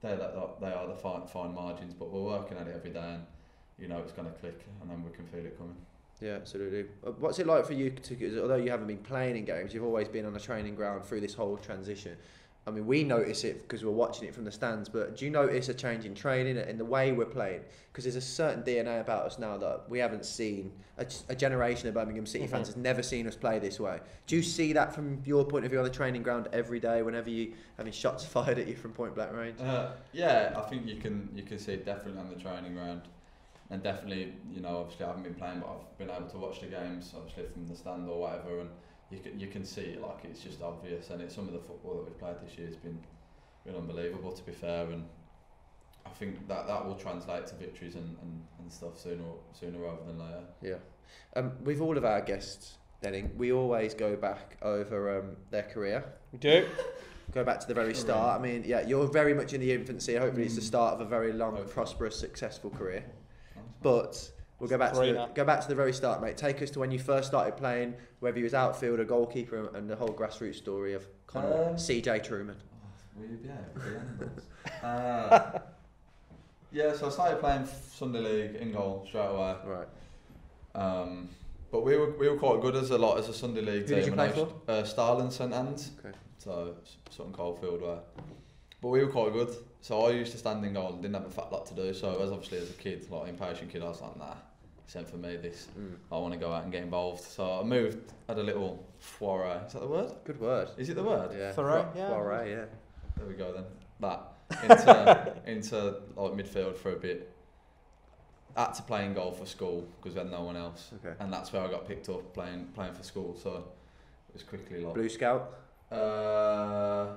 they that they are the fine fine margins, but we're working at it every day, and you know it's going to click, and then we can feel it coming. Yeah, absolutely. Uh, What's it like for you to, although you haven't been playing in games, you've always been on a training ground through this whole transition. I mean, we notice it because we're watching it from the stands, but do you notice a change in training and the way we're playing? Because there's a certain DNA about us now that we haven't seen. A, a generation of Birmingham City fans has never seen us play this way. Do you see that from your point of view on the training ground every day whenever you having shots [laughs] fired at you from point blank range? Uh, yeah, I think you can you can see it definitely on the training ground, and definitely you know obviously I haven't been playing, but I've been able to watch the games obviously from the stand or whatever, and you can you can see it like it's just obvious, and it's some of the football that we've played this year has been been unbelievable to be fair, and I think that that will translate to victories and, and, and stuff sooner sooner rather than later. Yeah. Um, with all of our guests, Denning, we always go back over um, their career. We do. [laughs] Go back to the very start. I mean, yeah, you're very much in the infancy. Hopefully, it's the start of a very long, Hopefully. prosperous, successful career. But we'll go back to the, go back to the very start, mate. Take us to when you first started playing, whether you was outfielder, goalkeeper, and the whole grassroots story of Connal Um, C.J. Trueman. Oh, we, yeah, we could end this. uh, [laughs] yeah, so I started playing Sunday League in goal straight away. Right. Um, but we were we were quite good as a lot as a Sunday league Who team. did you play I used- Uh, Starland St Anne's. Okay. So S- Sutton Coldfield way. But we were quite good. So I used to stand in goal and didn't have a fat lot to do. So as obviously as a kid, like impatient kid, I was like, nah, sent for me this. Mm. I want to go out and get involved. So I moved, had a little foray. Is that the word? Good word. Is it the word? Yeah. Foray, Fo- yeah. Foray, yeah. There we go then. That [laughs] into into like midfield for a bit. Had to play in goal for school because we had no one else, Okay. and that's where I got picked up playing playing for school. So it was quickly like Blue Scout. uh,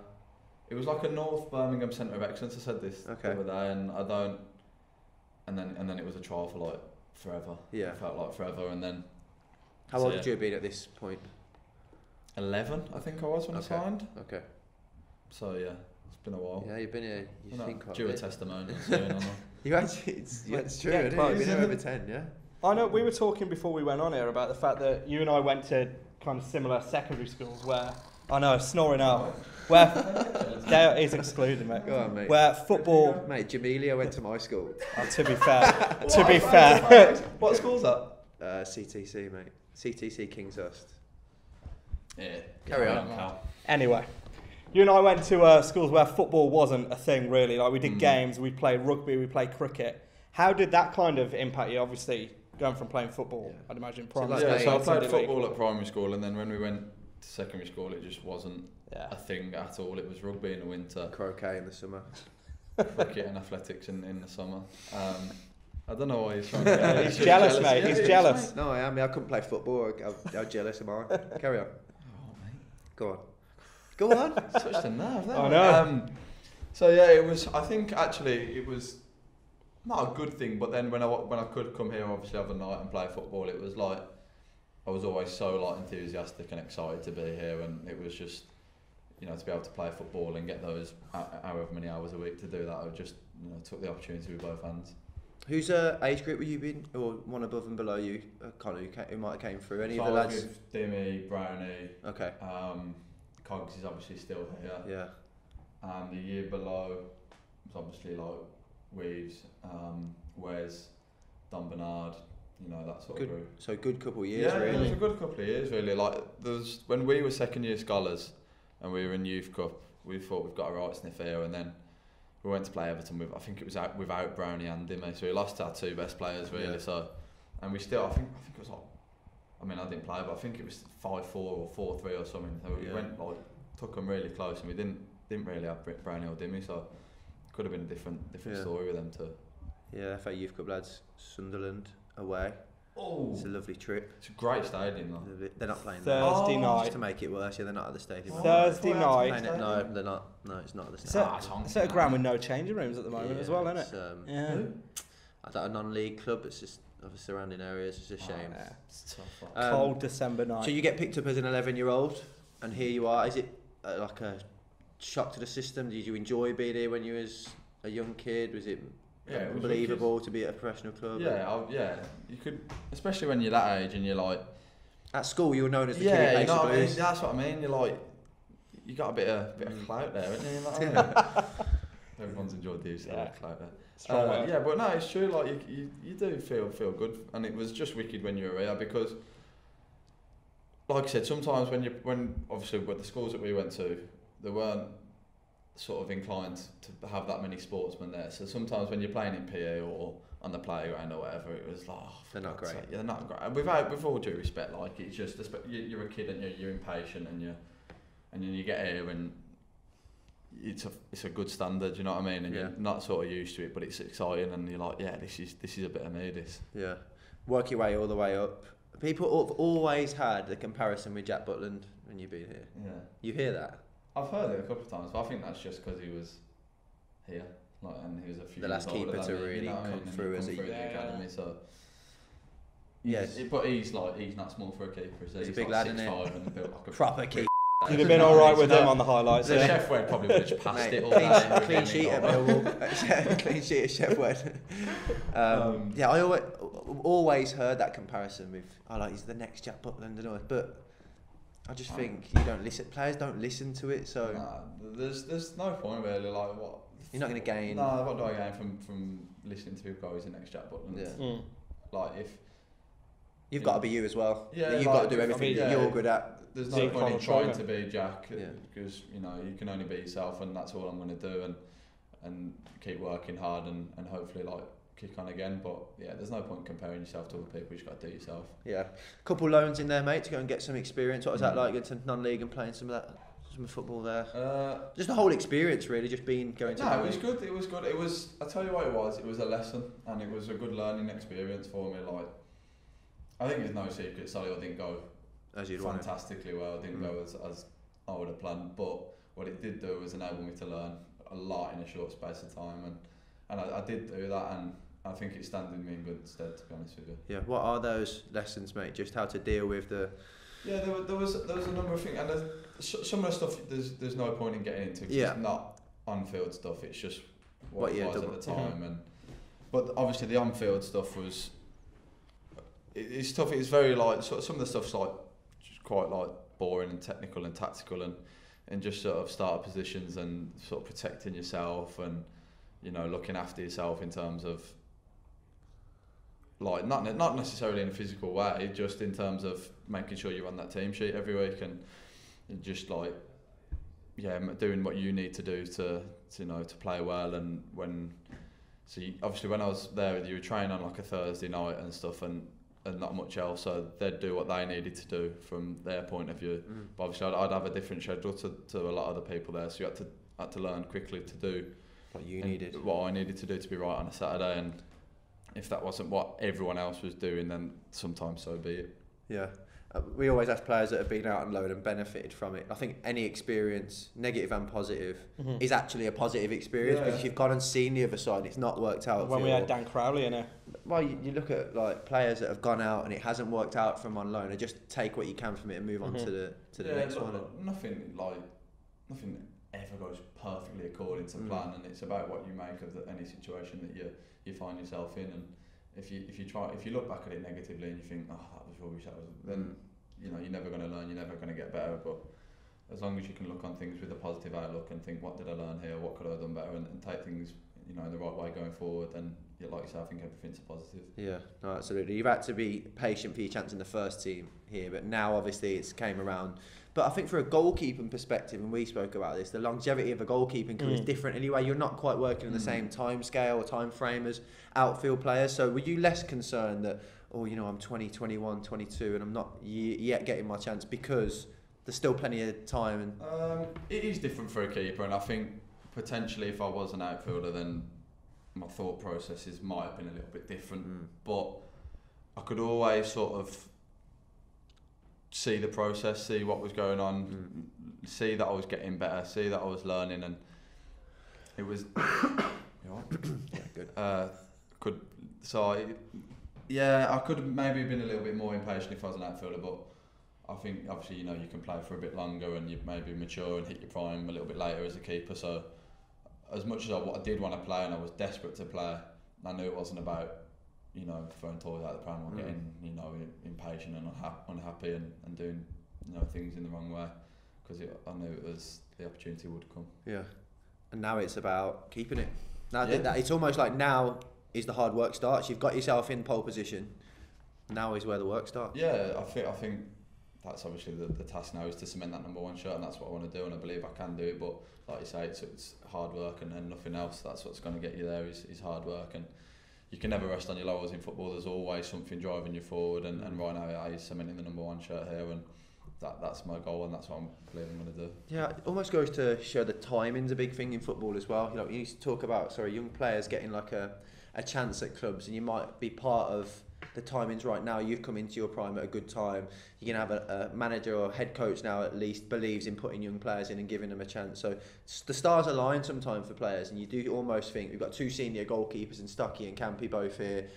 it was like a North Birmingham Centre of Excellence. I said this Okay. the other day, and I don't. And then and then it was a trial for like forever. Yeah. It felt like forever, and then How So, old yeah. had you been at this point? eleven, I think I was when Okay. I signed. Okay. So yeah, it's been a while. Yeah, you've been here. You Well, think no, quite a due a bit. testimonial soon, [laughs] You actually, it's, yeah, it's true. getting isn't it? You've been over ten, yeah. I know we were talking before we went on here about the fact that you and I went to kind of similar secondary schools where I know snoring out where Dale is excluded, mate. Go on, mate. Where football, Mate, Jamelia went to my school. uh, to be fair, to be fair, [laughs] What school's that? Uh, CTC, mate. CTC Kingshurst. Yeah. Carry yeah, on. Cal. Anyway, you and I went to uh, schools where football wasn't a thing really. Like we Mm. did games, we played rugby, we played cricket. How did that kind of impact you? Obviously, going from playing football, I'd imagine primary. like yeah, so I played Sunday league. football at primary school, and then when we went to secondary school, it just wasn't Yeah. a thing at all. It was rugby in the winter, Croquet in the summer. cricket and athletics in, in the summer. Um, I don't know why he's trying to [laughs] get He's just jealous, mate. Yeah, He's he is, jealous. mate. No, I am. I couldn't play football. How, how jealous am [laughs] I? Carry on. Oh, mate. Go on. Go on. [laughs] touched a nerve. I mate. know. Um, so yeah, it was. I think actually it was not a good thing. But then when I when I could come here, obviously have a night and play football, it was like I was always so like enthusiastic and excited to be here, and it was just you know to be able to play football and get those however many hours a week to do that. I just you know took the opportunity with both hands. Whose uh, age group were you in, or one above and below you, uh, Connal, who, ca- who might have came through? Any so of the I lads? with Dimmy, Brownie, Okay. um, Cogs is obviously still here. Yeah. and the year below was obviously like Weaves, um, Wes, Don Bernard, you know that sort Good of group. So good couple of years, yeah, it was a good couple of years really. Like there was when we were second year scholars and we were in youth cup, we thought we've got a right sniff here, and then we went to play Everton with I think it was out without Brownie and Dimmy, so we lost our two best players really. Yeah. So, and we still I think I think it was like. I mean, I didn't play, but I think it was five four or four three or something. So we Yeah. went like took them really close, and we didn't didn't really have Brownie or Dimmy, so could have been a different different Yeah. story with them too. Yeah, FA Youth Cup lads, Sunderland away. Oh, It's a lovely trip. it's a great stadium though. Lovely- They're not playing there. Thursday Oh, night. Just to make it worse, yeah, they're not at the stadium. Oh, Thursday I thought I had night. Playing play it- no, they're not. No, it's not at the It's stadium. It's on at, it's at a now. ground with no changing rooms at the moment as well, isn't it? Um, Yeah. Who? I don't a non-league club. It's just of the surrounding areas. It's a Oh, shame. Yeah. It's tough. like. Um, Cold December night. So you get picked up as an 11-year-old, and here you are. Is it uh, like a shock to the system? Did you enjoy being here when you was a young kid? Was it Yeah, unbelievable to be at a professional club? yeah, I, yeah. You could, especially when you're that age and you're like, At school, you were known as the kid yeah, you know what I mean. That's what I mean. You're like, you got a bit of bit Mm. of clout there, haven't you? You know what I [laughs] mean? [laughs] Everyone's enjoyed the use of Yeah. that clout there. Uh, yeah, but no, it's true. Like you, you, you do feel feel good, and it was just wicked when you were here because, like I said, sometimes when you when obviously with the schools that we went to, there weren't sort of inclined to have that many sportsmen there. So sometimes when you're playing in PA or on the playground or whatever, it was like oh, They're not great. sake, Yeah, they're not great. Without with all due respect, like it's just you- you're a kid and you're, you're impatient and you and then you get here and it's a it's a good standard, you know what I mean? And Yeah. you're not sort of used to it, but it's exciting, and you're like, yeah, this is this is a bit of me. This. Yeah. Work your way all the way up. People have always had the comparison with Jack Butland when you've been here. Yeah, You hear that? I've heard it a couple of times, but I think that's just because he was here, like, and he was a few. The years last older keeper to me, you really know what I come mean? Through as a- through the academy, so. Yes. He's- but he's like he's not small for a keeper. Is he? He's a big like lad, isn't he? 6'5" and built like a [laughs] Proper keeper. You'd have been all right with him on the highlights. The yeah. Sheff Wed probably would have just passed Mate, it all clean, [laughs] clean sheet at Millwall. clean sheet at Sheff Wed. Um, Um, yeah, I always, always heard that comparison with, oh, like he's the next Jack Butland and all. But I just Um, think you don't listen. Players don't listen to it, so Nah, there's there's no point really. Like what? you're not going to gain. No, what do I gain from from listening to people go, he's the next Jack Butland? Yeah. Mm. Like if You've got to be you as well. Yeah, you've like, got to do I everything mean, that yeah. you're good at. there's See no point in trying Trogger. to be Jack Yeah. because you know you can only be yourself, and that's all I'm going to do, and and keep working hard, and and hopefully like kick on again. But yeah, there's no point comparing yourself to other people. You just got to do it yourself. Yeah, a couple loans in there, mate, to go and get some experience. What was that Mm. like? Going to non-league and playing some of that, some football there. Uh, Just the whole experience, really, just being going to. no, it was good. It was good. It was. I tell you what it was. It was a lesson, and it was a good learning experience for me. Like, I think it's no secret. Sorry, I didn't go as you'd fantastically well. I didn't Mm. go as, as I would have planned, but what it did do was enable me to learn a lot in a short space of time, and and I, I did do that, and I think it's standing me in good stead. To be honest with you. Yeah, what are those lessons, mate? Just how to deal with the. Yeah, there, were, there was there was a number of things, and some of the stuff there's there's no point in getting into. 'cause Yeah. it's not on field stuff. It's just what, What it was at the time, and but obviously the on field stuff was it's tough. It's very like sort of some of the stuff's like just quite like boring and technical and tactical and and just sort of starter positions and sort of protecting yourself and you know looking after yourself in terms of like not ne- not necessarily in a physical way, just in terms of making sure you're on that team sheet every week and, and just like yeah, doing what you need to do to, to you know to play well and when so you, obviously when I was there you were training on like a Thursday night and stuff and and not much else so they'd do what they needed to do from their point of view Mm. but obviously I'd, I'd have a different schedule to, to a lot of other people there so you had to had to learn quickly to do What you needed. what I needed to do to be right on a Saturday and if that wasn't what everyone else was doing then sometimes so be it Yeah. Uh, we always ask players that have been out on loan and benefited from it. I think any experience, negative and positive, Mhm. is actually a positive experience Yeah. because you've gone and seen the other side. It's not worked out. When for we you. had Dan Crowley in it. well, you, you look at like players that have gone out and it hasn't worked out from on loan, and just take what you can from it and move on Mhm. to the to the yeah, next look, one. look, nothing like nothing ever goes perfectly according to Mm. plan, and it's about what you make of the, any situation that you you find yourself in. And if you if you try if you look back at it negatively and you think, oh, that was rubbish, that was then you know you're never going to learn, you're never going to get better. But as long as you can look on things with a positive outlook and think, what did I learn here? What could I have done better? And, and take things you know in the right way going forward, then yeah, like you said, I think everything's a positive. Yeah, no, absolutely. You've had to be patient for your chance in the first team here, but now obviously it's came around. But I think for a goalkeeping perspective, and we spoke about this, the longevity of a goalkeeping career is Mm. different anyway. You're not quite working in the Mm. same time scale or time frame as outfield players. So were you less concerned that, oh, you know, I'm 20, 21, 22, and I'm not y- yet getting my chance because there's still plenty of time? And Um, it is different for a keeper, and I think potentially if I was an outfielder, then my thought processes might have been a little bit different. Mm. But I could always sort of see the process, see what was going on, Mm. see that I was getting better, see that I was learning, and it was. [coughs] You all right? [coughs] yeah, good. uh, could so I, yeah, I could have maybe been a little bit more impatient if I was an outfielder, but I think obviously you know you can play for a bit longer and you maybe mature and hit your prime a little bit later as a keeper. So as much as I, what I did want to play and I was desperate to play, I knew it wasn't about you know throwing toys out the pram or Mm. getting you know impatient and unha- unhappy and, and doing you know things in the wrong way because I knew it was the opportunity would come. Yeah. And now it's about keeping it. Now Yeah. that it's almost like now is the hard work starts. You've got yourself in pole position. Now is where the work starts. Yeah, I think I think that's obviously the, the task now is to cement that number one shirt, and that's what I want to do, and I believe I can do it. But like you say, it's, it's hard work and, and nothing else. That's what's going to get you there is, is hard work, and you can never rest on your laurels in football. There's always something driving you forward, and, and right now I is cementing the number one shirt here, and that that's my goal, and that's what I'm believe I'm going to do. Yeah, it almost goes to show the timing's a big thing in football as well. You know, you used to talk about sorry, young players getting like a, a chance at clubs, and you might be part of the timings right now. You've come into your prime at a good time. You're gonna have a, a manager or head coach now at least believes in putting young players in and giving them a chance. So the stars align sometimes for players, and you do almost think we've got two senior goalkeepers in Stuckey and Campy both here.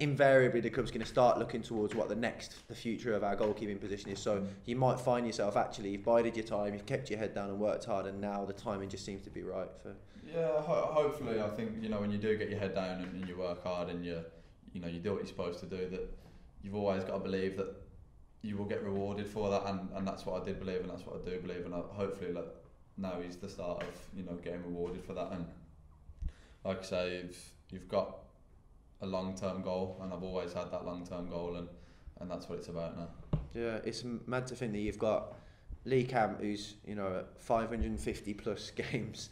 Invariably, the club's going to start looking towards what the next, the future of our goalkeeping position is. So mm. you might find yourself actually you've bided your time, you've kept your head down and worked hard, and now the timing just seems to be right for. Yeah, ho- hopefully, I think you know when you do get your head down and, and you work hard and you you know you do what you're supposed to do. That you've always got to believe that you will get rewarded for that, and, and that's what I did believe, and that's what I do believe, and I, hopefully, like, now is the start of you know getting rewarded for that. And like I say, you've you've got a long term goal, and I've always had that long term goal, and and that's what it's about now. Yeah, it's mad to think that you've got Lee Camp, who's you know 550 plus [laughs] games.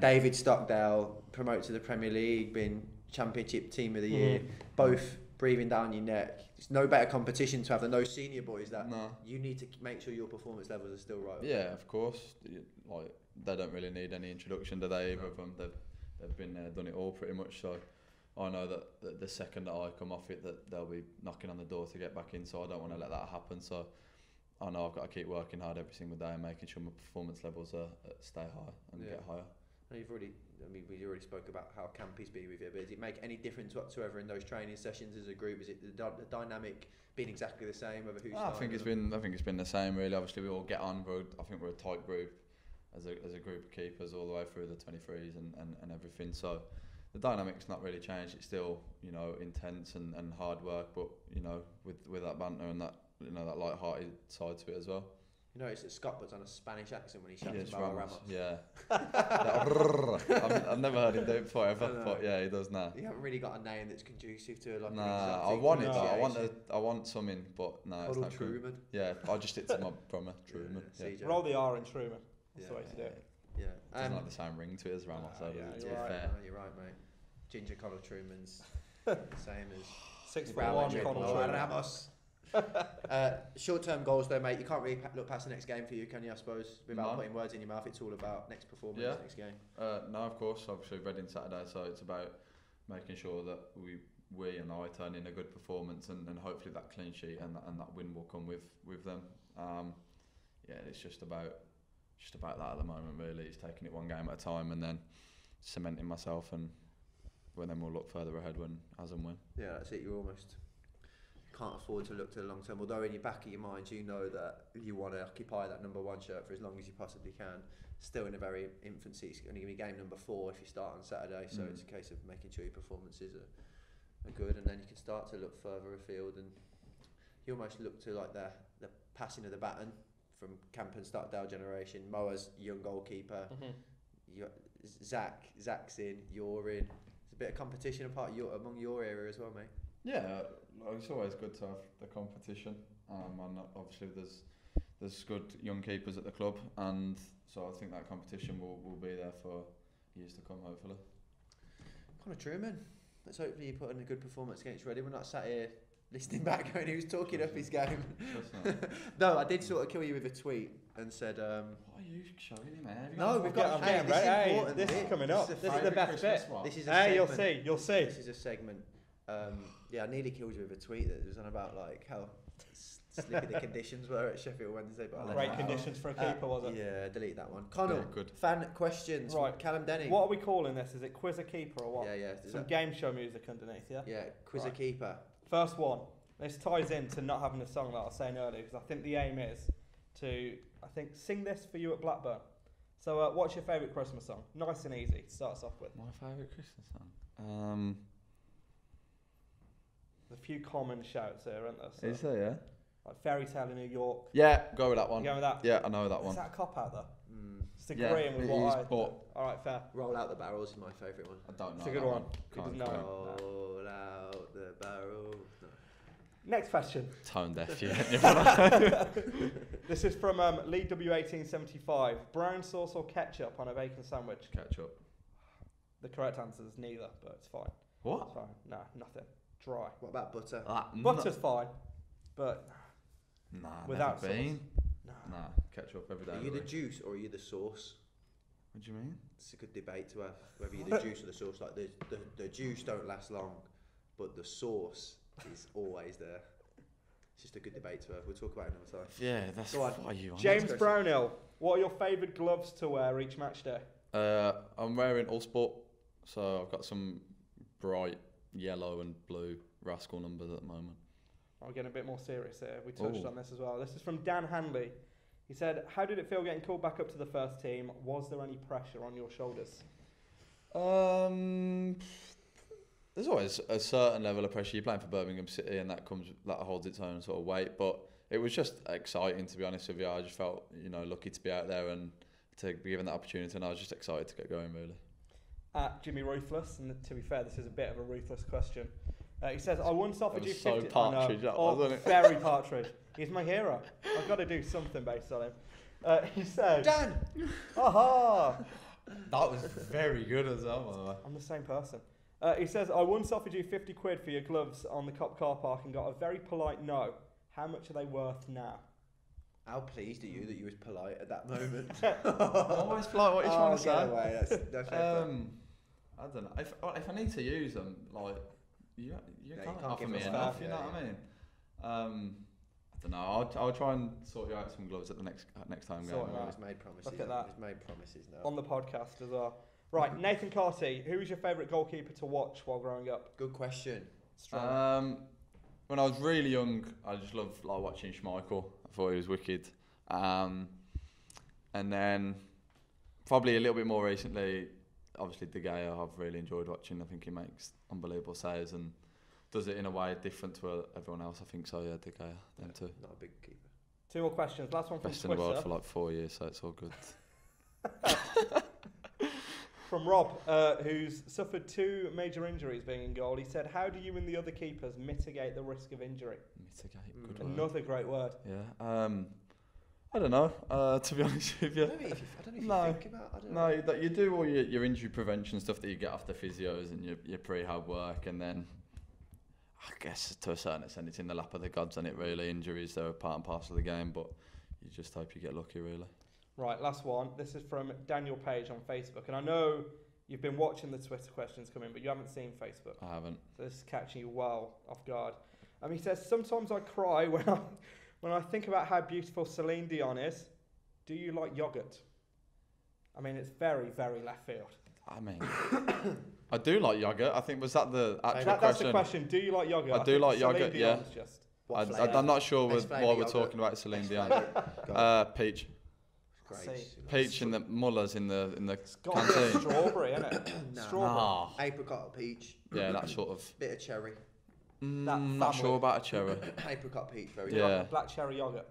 David Stockdale promoted to the Premier League, been Championship Team of the Year, both breathing down your neck. It's no better competition to have than those senior boys that No. you need to make sure your performance levels are still right. Yeah, of course. Like they don't really need any introduction, do they? Either of them, they've they've been there, done it all pretty much. So I know that, that the second that I come off it, that they'll be knocking on the door to get back in. So I don't want to let that happen. So I know I've got to keep working hard every single day and making sure my performance levels are, uh, stay high and Yeah. get higher. Now you've already, I mean, we already spoke about how Campy's been with you, but does it make any difference whatsoever in those training sessions as a group? Is it the, dy- the dynamic being exactly the same over who's? I think it's been I think it's been the same really. Obviously we all get on. We're, I think we're a tight group as a as a group of keepers all the way through the 23s and, and, and everything. So the dynamic's not really changed. It's still you know intense and, and hard work, but you know with with that banter and that you know that light-hearted side to it as well. You notice that Scott puts on a Spanish accent when he shouts Yes, about Ramos. Ramos. Yeah. [laughs] I've, I've never heard him do it before ever, I know. but yeah, he does now. You haven't really got a name that's conducive to like an Nah, I want it though. I want pronunciation. a, I want something, but no, it's not true. Trueman. Yeah, I'll just stick to my [laughs] drummer, Trueman. Yeah, Yeah, CJ. Roll the R in Trueman. That's the Yeah. way to do it. Yeah. Doesn't Um, like the same ring to it as Ramos. Ah, so yeah, it's you're right. fair. no, you're right, mate. Ginger Connal Trueman's the [laughs] same as Six foot Brown one, legend, Connal Noah Trueman. Ramos. [laughs] uh, short-term goals, though, mate. You can't really pa- look past the next game for you, can you? I suppose, without No. putting words in your mouth. It's all about next performance, Yeah. next game. Uh, no, of course. Obviously, Reading Saturday, so it's about making sure that we, we and I turn in a good performance, and, and hopefully that clean sheet and that, and that win will come with with them. Um, yeah, it's just about just about that at the moment. Really, it's taking it one game at a time, and then cementing myself, and well, then we'll look further ahead when as and when. Yeah, that's it. You're almost can't afford to look to the long term. Although in your back of your mind, you know that you want to occupy that number one shirt for as long as you possibly can. Still in a very infancy. It's going to be game number four if you start on Saturday. So Mm. it's a case of making sure your performances are, are good, and then you can start to look further afield. And you almost look to like the the passing of the baton from Camp and Stockdale generation. Moa's young goalkeeper. Mhm. You, Zach, Zach's in. You're in. It's a bit of competition apart your, among your area as well, mate. Yeah, like, it's always good to have the competition, um, and obviously there's there's good young keepers at the club, and so I think that competition will, will be there for years to come, hopefully. Connal Trueman. Let's hopefully you put in a good performance against Reading. We're not sat here listening [laughs] back going, who's talking up his game. [laughs] No, I did sort of kill you with a tweet and said, um, What are you showing him, man? No, we've got- I'm fucking- hey, this is. Hey, important this is bit. coming This up. is This is the best Christmas bit. one? this is a Hey, you'll see. You'll see. This is a segment. Um, yeah, I nearly killed you with a tweet that was on about like how s- slippy the [laughs] conditions were at Sheffield Wednesday. But I let Great that conditions for a Uh, keeper, was it? Yeah, delete that one. Connal, Yeah, good. fan questions. Right. Callum Denny. What are we calling this? Is it quiz a keeper or what? Yeah, yeah. Some that- game show music underneath, yeah? yeah, quiz a Right. keeper. First one. This ties into not having a song that I was saying earlier because I think the aim is to, I think, sing this for you at Blackburn. So, uh, what's your favourite Christmas song? Nice and easy to start us off with. My favourite Christmas song? Um, There's a few common shouts here, aren't there? So, is there, yeah? Like Fairy Tale in New York. Yeah, go with that You one. going with that? Yeah, I know that Is one. Is that a cop out there? Mm. Just Yeah, agreeing with what is, I. but- Alright, fair. Roll out the barrels is my favourite one. I don't know. It's a good that one. He doesn't know quite- it. Roll out the barrel. No. Next question. Tone deaf, yeah. [laughs] [laughs] This is from um, Lee W1875. Brown sauce or ketchup on a bacon sandwich? Catch up. The correct answer is neither, but it's fine. What? It's fine. No, nothing. Dry. What about butter? That, Butter's fine, but Nah, Without never been. no. Nah, catch up every day. Are of you the the week. juice or are you the sauce? What do you mean? It's a good debate to have whether you're the juice or the sauce. Like the, the, the juice don't last long, but the sauce is always there. It's just a good debate to have. We'll talk about it another time. Yeah, that's Go on. what are you on? James question. Brownhill, what are your favourite gloves to wear each match day? Uh, I'm wearing Uhlsport, so I've got some bright yellow and blue rascal numbers at the moment. I'm getting a bit more serious here. We touched Ooh. on this as well. This is from Dan Hanley. He said, "How did it feel getting called back up to the first team? Was there any pressure on your shoulders?" Um, there's always a certain level of pressure. You're playing for Birmingham City, and that comes that holds its own sort of weight. But it was just exciting to be honest with you. I just felt you know lucky to be out there and to be given that opportunity, and I was just excited to get going really. At Jimmy Ruthless, and to be fair, this is a bit of a ruthless question. Uh, he says, "I once offered was you so 50 I know. partridge, that oh, wasn't it? [laughs] very partridge. He's my hero. I've got to do something based on him." Uh, he said, Dan! "Aha! That was very good as well, by the way. I'm the same person." Uh, he says, "I once offered you 50 quid for your gloves on the Kop car park and got a very polite no. How much are they worth now?" How pleased are you that you was polite at that moment? [laughs] [laughs] Always polite. What are you Oh, trying to say? away, that's- that's fair play. Um, I don't know. If if I need to use them, like you, you you can't, can't offer give me them enough. stuff, You yeah, know what yeah. I mean? Um, I don't know. I'll, I'll try and sort you out some gloves at the next uh, next time. Sort going. it out. He's made promises. Look at that. He's made promises now. on the podcast as well. Right, [laughs] Nathan Carty, who was your favourite goalkeeper to watch while growing up? Good question. Strong. Um, when I was really young, I just loved like watching Schmeichel. I thought he was wicked. Um, and then probably a little bit more recently, obviously De Gea, I've really enjoyed watching. I think he makes unbelievable saves and does it in a way different to everyone else. I think so. Yeah, De Gea, them two. Not a big keeper. Two more questions. Last one from Best in the world for like four years, so it's all good. [laughs] from Rob, uh, who's suffered two major injuries being in goal. He said, "How do you and the other keepers mitigate the risk of injury?" Mitigate, Mm. word. Another great word. Yeah. Um, I don't know. Uh, to be [laughs] honest with I you, don't know if you, I don't know if No. you think about. I don't know. no, that you do all your, your injury prevention stuff that you get after physios and your your prehab work, and then I guess to a certain extent it's in the lap of the gods, and it really injuries they're part and parcel of the game, but you just hope you get lucky, really. Right, last one. This is from Daniel Page on Facebook, and I know you've been watching the Twitter questions come in, but you haven't seen Facebook. I haven't. So this is catching you well off guard. Um, he says, Sometimes I cry when I, when I think about how beautiful Celine Dion is. Do you like yogurt? I mean, it's very, very left field. I mean, [coughs] I do like yogurt. I think was that the actual That, that's question? the question. Do you like yogurt? I do like Celine yogurt, yeah. Just I, I'm not sure Best with why we're yogurt? talking about Celine Dion. flavour? Go on. Uh, peach, Great. Peach in the mullers in the in the it's got a bit of canteen. strawberry, isn't it? [coughs] Nah. Strawberry. Ah, Apricot, peach, yeah, that sort of. bit of cherry. Mm, That not sure about a cherry. [coughs] Apricot, peach, very Do you like Yeah. Black cherry yogurt.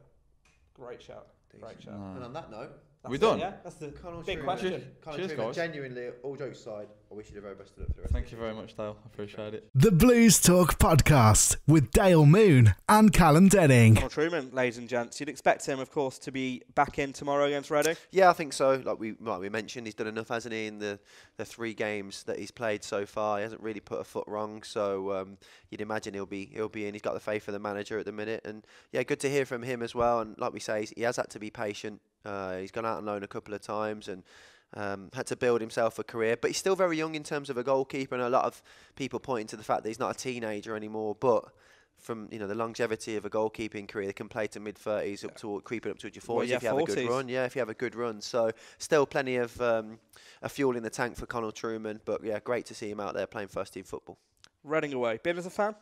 Great shout. Great shout. No. And on that note, That's We it, done? Yeah, that's the Connal big Trueman- question. Connal Cheers, Trueman, guys. genuinely, all jokes aside, I wish you the very best of luck for the rest Thank of you very much, Dale. I appreciate it. The Blues Talk Podcast with Dale Moon and Callum Denning. Connal Trueman, ladies and gents. You'd expect him, of course, to be back in tomorrow against Reading. Yeah, I think so. Like we like we mentioned, he's done enough, hasn't he, in the, the three games that he's played so far. He hasn't really put a foot wrong, so um, you'd imagine he'll be he'll be in. He's got the faith of the manager at the minute, and yeah, good to hear from him as well. And like we say, he has had to be patient. Uh, he's gone out on loan a couple of times and. Um, had to build himself a career, but he's still very young in terms of a goalkeeper, and a lot of people pointing to the fact that he's not a teenager anymore. But from you know the longevity of a goalkeeping career, they can play to mid thirties up to creeping up towards your Well, forties yeah, if you have a good run. Yeah, if you have a good run. So still plenty of um, a fuel in the tank for Connal Trueman. But yeah, great to see him out there playing first team football. Reading away. Been as a fan?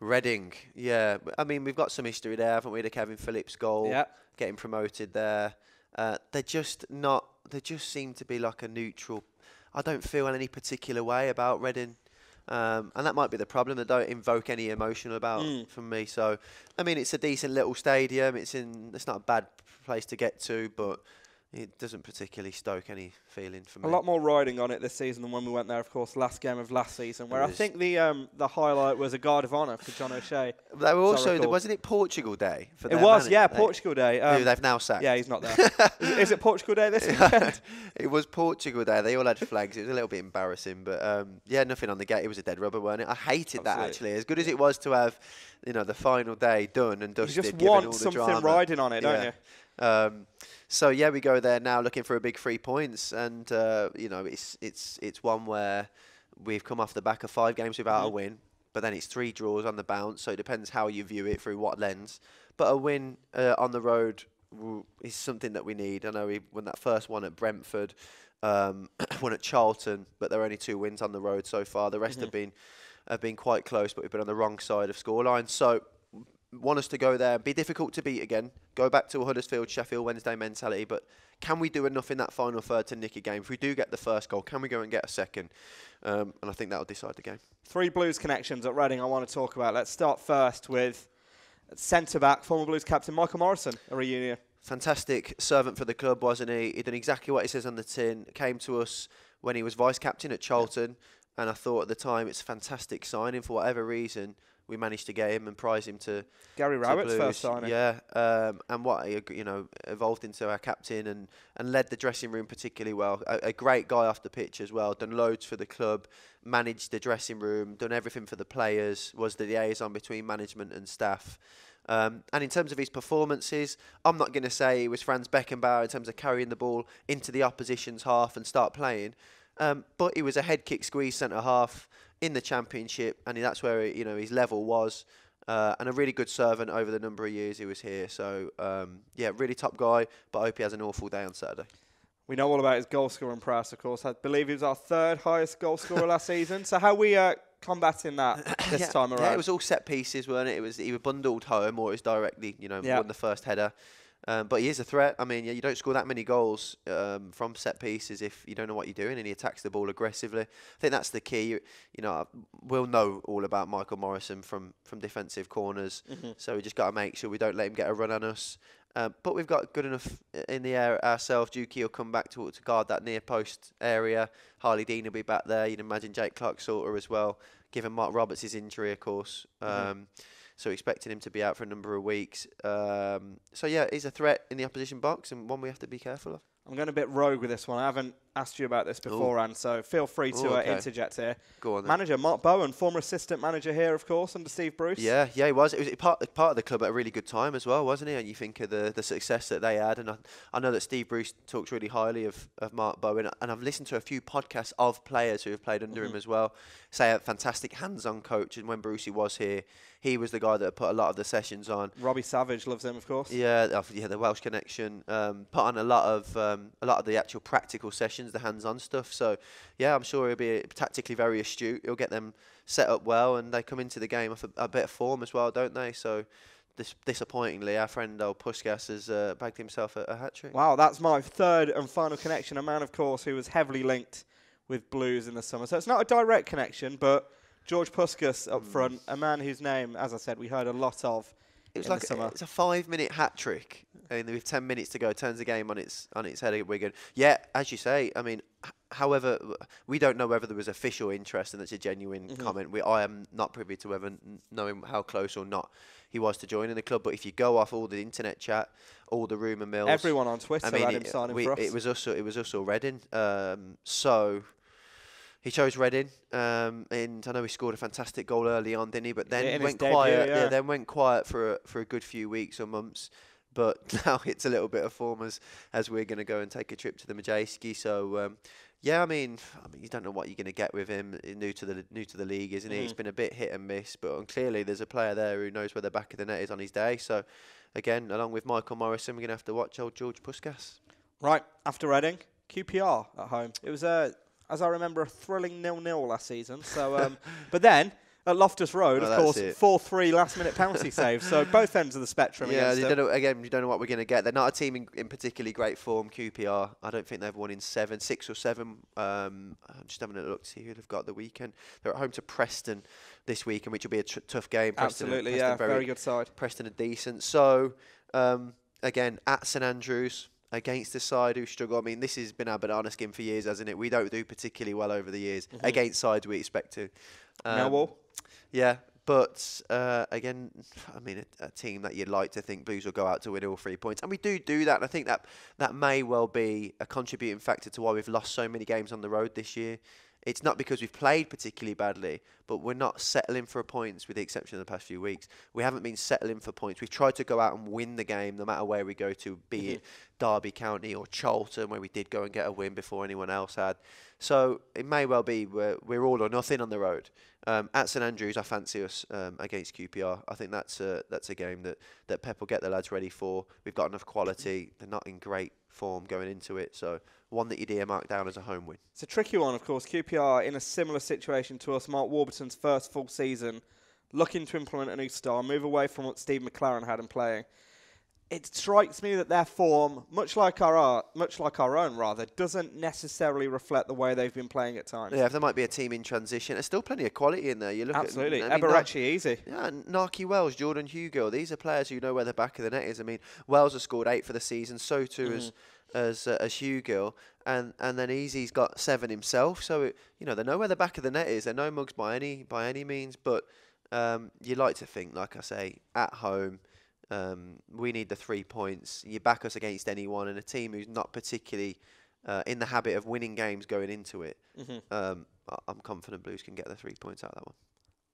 Reading, yeah. I mean, we've got some history there, haven't we? The Kevin Phillips goal, Yeah. getting promoted there. Uh, they're just not. They just seem to be like a neutral. I don't feel any particular way about Reading. Um, and that might be the problem. They don't invoke any emotion about Mm. from me. So, I mean, it's a decent little stadium. It's in. It's not a bad place to get to, but it doesn't particularly stoke any feeling for me. A lot more riding on it this season than when we went there, of course, last game of last season, where I think the um, the highlight was a guard of honour for John O'Shea. [laughs] They were also. recall. Wasn't it Portugal Day? For it was, yeah, They- Portugal Day. who Um, they've now sacked. yeah, he's not there. [laughs] is, is it Portugal Day this [laughs] weekend? it was Portugal Day. They all had flags. It was a little bit embarrassing, but um, yeah, nothing on the gate. It was a dead rubber, weren't it? I hated that actually. As good as it was to have, you know, the final day done and you dusted. just given all want something drama. riding on it, don't Yeah. you? So yeah, we go there now looking for a big three points, and uh, you know, it's it's it's one where we've come off the back of five games without a Mhm. win, but then it's three draws on the bounce. So it depends how you view it through what lens. But a win uh, on the road w- is something that we need. I know we won that first one at Brentford, um, [coughs] one at Charlton, but there are only two wins on the road so far. The rest Mhm. have been have been quite close, but we've been on the wrong side of scoreline. So want us to go there, be difficult to beat again, go back to a Huddersfield, Sheffield Wednesday mentality. But can we do enough in that final third to nick a game? If we do get the first goal, can we go and get a second? Um, and I think that'll decide the game. Three Blues connections at Reading I want to talk about. Let's start first with centre back, former Blues captain Michael Morrison, a reunion. Fantastic servant for the club, wasn't he? He did exactly what he says on the tin. Came to us when he was vice captain at Charlton, and I thought at the time it's a fantastic signing for whatever reason. We managed to get him and prize him to Gary to Rowett's first signing. Yeah, um, and what he, you know evolved into our captain and, and led the dressing room particularly well. A, a great guy off the pitch as well. Done loads for the club, managed the dressing room, done everything for the players. Was the liaison between management and staff. Um, and in terms of his performances, I'm not going to say he was Franz Beckenbauer in terms of carrying the ball into the opposition's half and start playing. Um, but he was a head kick squeeze centre half in the championship, and that's where you know his level was. Uh, and a really good servant over the number of years he was here. So um, yeah, really top guy. But I hope he has an awful day on Saturday. We know all about his goal scoring prowess, of course. I believe he was our third highest goal scorer last season. So how we uh, combating that [coughs] this yeah, time around? Yeah, it was all set pieces, weren't it? It was either bundled home or it was directly, you know, Yeah. won the first header. Um, but he is a threat. I mean, yeah, you don't score that many goals um, from set pieces if you don't know what you're doing, and he attacks the ball aggressively. I think that's the key. You, you know, we'll know all about Michael Morrison from from defensive corners, so we just got to make sure we don't let him get a run on us. Uh, but we've got good enough in the air ourselves. Dukey will come back to to guard that near post area. Harlee Dean will be back there. You'd imagine Jake Clarke-Salter as well, given Marc Roberts' injury, of course. Um, so expecting him to be out for a number of weeks. Um, so yeah, he's a threat in the opposition box and one we have to be careful of. I'm going a bit rogue with this one. I haven't asked you about this beforehand, so feel free to Ooh, uh, interject here. Go on then. Manager Mark Bowen, former assistant manager here, of course, under Steve Bruce. Yeah, yeah, he was. It was part part of the club at a really good time as well, wasn't he? And you think of the, the success that they had, and I, I know that Steve Bruce talks really highly of, of Mark Bowen, and I've listened to a few podcasts of players who have played under him as well. Say a fantastic hands-on coach, and when Brucey was here, he was the guy that put a lot of the sessions on. Robbie Savage loves him, of course. Yeah, uh, yeah, the Welsh connection. Um, put on a lot of um, a lot of the actual practical sessions, the hands-on stuff. So, yeah, I'm sure he'll be tactically very astute. He'll get them set up well, and they come into the game off a, a bit of form as well, don't they? So, dis- disappointingly, our friend old Puscas has uh, bagged himself a, a hat trick. Wow, that's my third and final connection. A man, of course, who was heavily linked with Blues in the summer. So it's not a direct connection, but George Puscas up front, a man whose name, as I said, we heard a lot of It was in like the a, summer. it's a five-minute hat trick, and with ten minutes to go, turns the game on its on its head at Wigan. Yeah, as you say, I mean, h- however, we don't know whether there was official interest, and that's a genuine Mm-hmm. comment. We, I am not privy to whether n- knowing how close or not he was to joining the club. But if you go off all the internet chat, all the rumour mills, Everyone on Twitter I mean, had him signing we- for us. it was us. It was us or Reading. Um, so. He chose Reading, um, and I know he scored a fantastic goal early on, didn't he? But then Yeah, went debut, quiet. yeah. then went quiet for a, for a good few weeks or months. But [laughs] now it's a little bit of form as, as we're going to go and take a trip to the Madejski. So um, yeah, I mean, I mean, you don't know what you're going to get with him. uh, New to the new to the league, isn't he? It's been a bit hit and miss, but um, clearly there's a player there who knows where the back of the net is on his day. So again, along with Michael Morrison, we're going to have to watch old George Puscas. Right, after Reading, QPR at home. It was, uh, as I remember, a thrilling nil-nil last season. So, um, [laughs] But then, at Loftus Road, Well, of course, it. 4-3 last-minute penalty [laughs] save. So both ends of the spectrum Yeah, you don't know, again, you don't know what we're going to get. They're not a team in, in particularly great form, QPR. I don't think they've won in seven, six or seven. Um, I'm just having a look to see who they've got the weekend. They're at home to Preston this weekend, which will be a tough game. Preston, Absolutely, Preston yeah, are very, good side. Preston are decent. So, um, again, at St Andrews against the side who struggle. I mean, this has been our banana skin for years, hasn't it? We don't do particularly well over the years against sides we expect to. Um, Millwall. Yeah, but uh, again, I mean, a, a team that you'd like to think Blues will go out to win all three points, and we do do that. And I think that that may well be a contributing factor to why we've lost so many games on the road this year. It's not because we've played particularly badly, but we're not settling for points, with the exception of the past few weeks. We haven't been settling for points. We've tried to go out and win the game, no matter where we go to, be it Derby County or Charlton, where we did go and get a win before anyone else had. So it may well be we're, we're all or nothing on the road. Um, at St Andrews, I fancy us um, against QPR. I think that's a that's a game that that Pep will get the lads ready for. We've got enough quality. They're not in great form going into it, so one that you'd earmark down as a home win. It's a tricky one, of course. QPR in a similar situation to us. Mark Warburton's first full season, looking to implement a new style, move away from what Steve McClaren had him playing. It strikes me that their form, much like our much like our own, rather, doesn't necessarily reflect the way they've been playing at times. Yeah, if there might be a team in transition, there's still plenty of quality in there. You look Absolutely, at I mean, Eberechi Eze. Yeah, Nahki Wells, Jordan Hugill. These are players who know where the back of the net is. I mean, Wells has scored eight for the season. So too mm-hmm. as as uh, as Hugill, and and then Eze's got seven himself. So it, you know they know where the back of the net is. They're no mugs by any by any means, but um, you like to think, like I say, at home. Um, we need the three points. You back us against anyone, and a team who's not particularly uh, in the habit of winning games going into it. Um, I- I'm confident Blues can get the three points out of that one.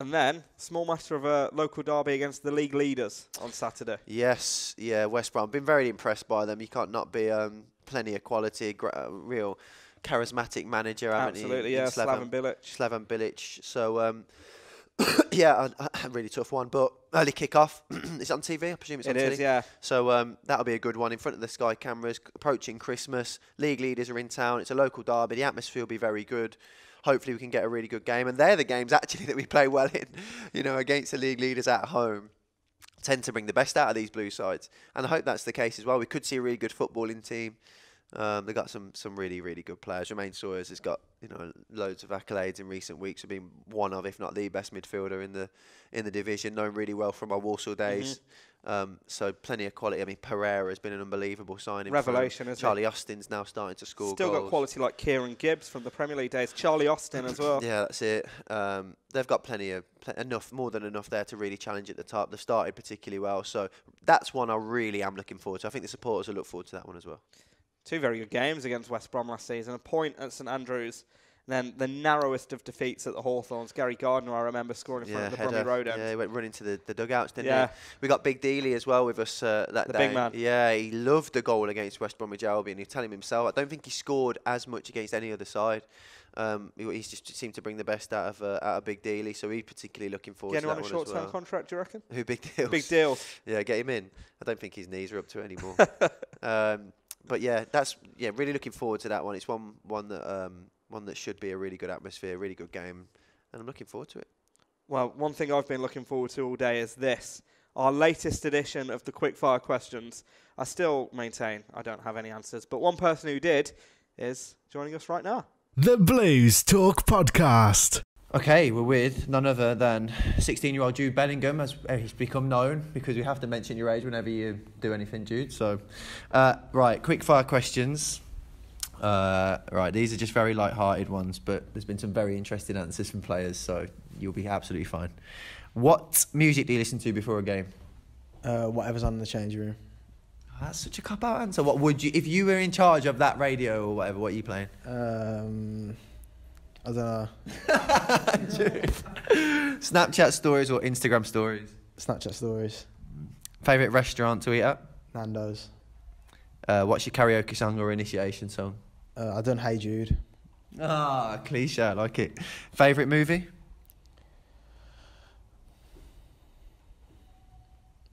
And then, small matter of a local derby against the league leaders on Saturday. Yes, yeah, West Brom. Been very impressed by them. You can't not be um, plenty of quality, uh, real charismatic manager, haven't you? Absolutely, in yeah. Slaven, Slaven Bilic. Slaven Bilic. So, um, [coughs] yeah, a, a really tough one. But early kick-off. [coughs] it's on TV, I presume it's It on is, TV. yeah. So um, that'll be a good one in front of the Sky cameras. Approaching Christmas, league leaders are in town. It's a local derby. The atmosphere will be very good. Hopefully, we can get a really good game. And they're the games actually [laughs] that we play well in, you know, against the league leaders at home. tend to bring the best out of these blue sides, and I hope that's the case as well. We could see a really good footballing team. Um, they've got some some really really good players. Romain Sawyers has got you know loads of accolades in recent weeks. Have been one of, if not the best midfielder in the in the division. Known really well from our Walsall days. Um, so plenty of quality. I mean, Pereira has been an unbelievable signing. Revelation? Charlie Austin's now starting to score Still got quality like Kieran Gibbs from the Premier League days. Charlie Austin as well. Yeah, that's it. Um, they've got plenty of pl- enough, more than enough there to really challenge at the top. They've started particularly well, so that's one I really am looking forward to. I think the supporters will look forward to that one as well. Two very good games against West Brom last season. A point at St Andrews. And then the narrowest of defeats at the Hawthorns. Gary Gardner, I remember, scoring in front of the Brummie. Road end. Yeah, he went running to the, the dugouts, didn't Yeah. he? We got Big Dealey as well with us uh, that The day. big man. Yeah, he loved the goal against West Bromwich Albion. He's telling himself, I don't think he scored as much against any other side. Um, he, he's just seemed to bring the best out of uh, out of Big Dealey, so he's particularly looking forward to the game. Getting to on a short-term well. contract, do you reckon? Who Big Deals? Big deals. [laughs] Yeah, get him in. I don't think his knees are up to it anymore. [laughs] um, but yeah, that's yeah, really looking forward to that one. It's one one that um, one that should be a really good atmosphere, really good game, and I'm looking forward to it. Well, one thing I've been looking forward to all day is this. Our latest edition of the quickfire questions. I still maintain I don't have any answers, but one person who did is joining us right now. The Blues Talk Podcast. Okay, we're with none other than 16 year old Jude Bellingham, as he's become known, because we have to mention your age whenever you do anything, Jude. So, uh, right, quick fire questions. Uh, right, these are just very light hearted ones, but there's been some very interesting answers from players, so you'll be absolutely fine. What music do you listen to before a game? Uh, whatever's on in the change room. That's such a cop out answer. What would you, if you were in charge of that radio or whatever, what are you playing? Um, I don't know. Snapchat stories or Instagram stories? Snapchat stories. Favourite restaurant to eat at? Nando's. Uh, what's your karaoke song or initiation song? Uh, I done Hey Jude. Ah, cliche, I like it. Favourite movie?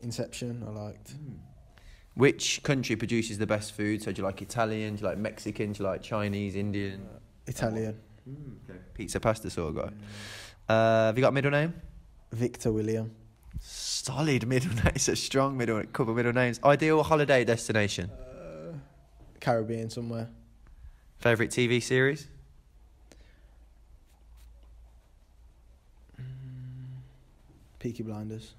Inception. I liked. Which country produces the best food? So do you like Italian, do you like Mexican, do you like Chinese, Indian? Italian. Pizza pasta sort of guy. Uh, have you got a middle name? Victor William. Solid middle name. [laughs] It's a strong middle couple middle names. Ideal holiday destination. Caribbean somewhere. Favourite TV series? Peaky Blinders.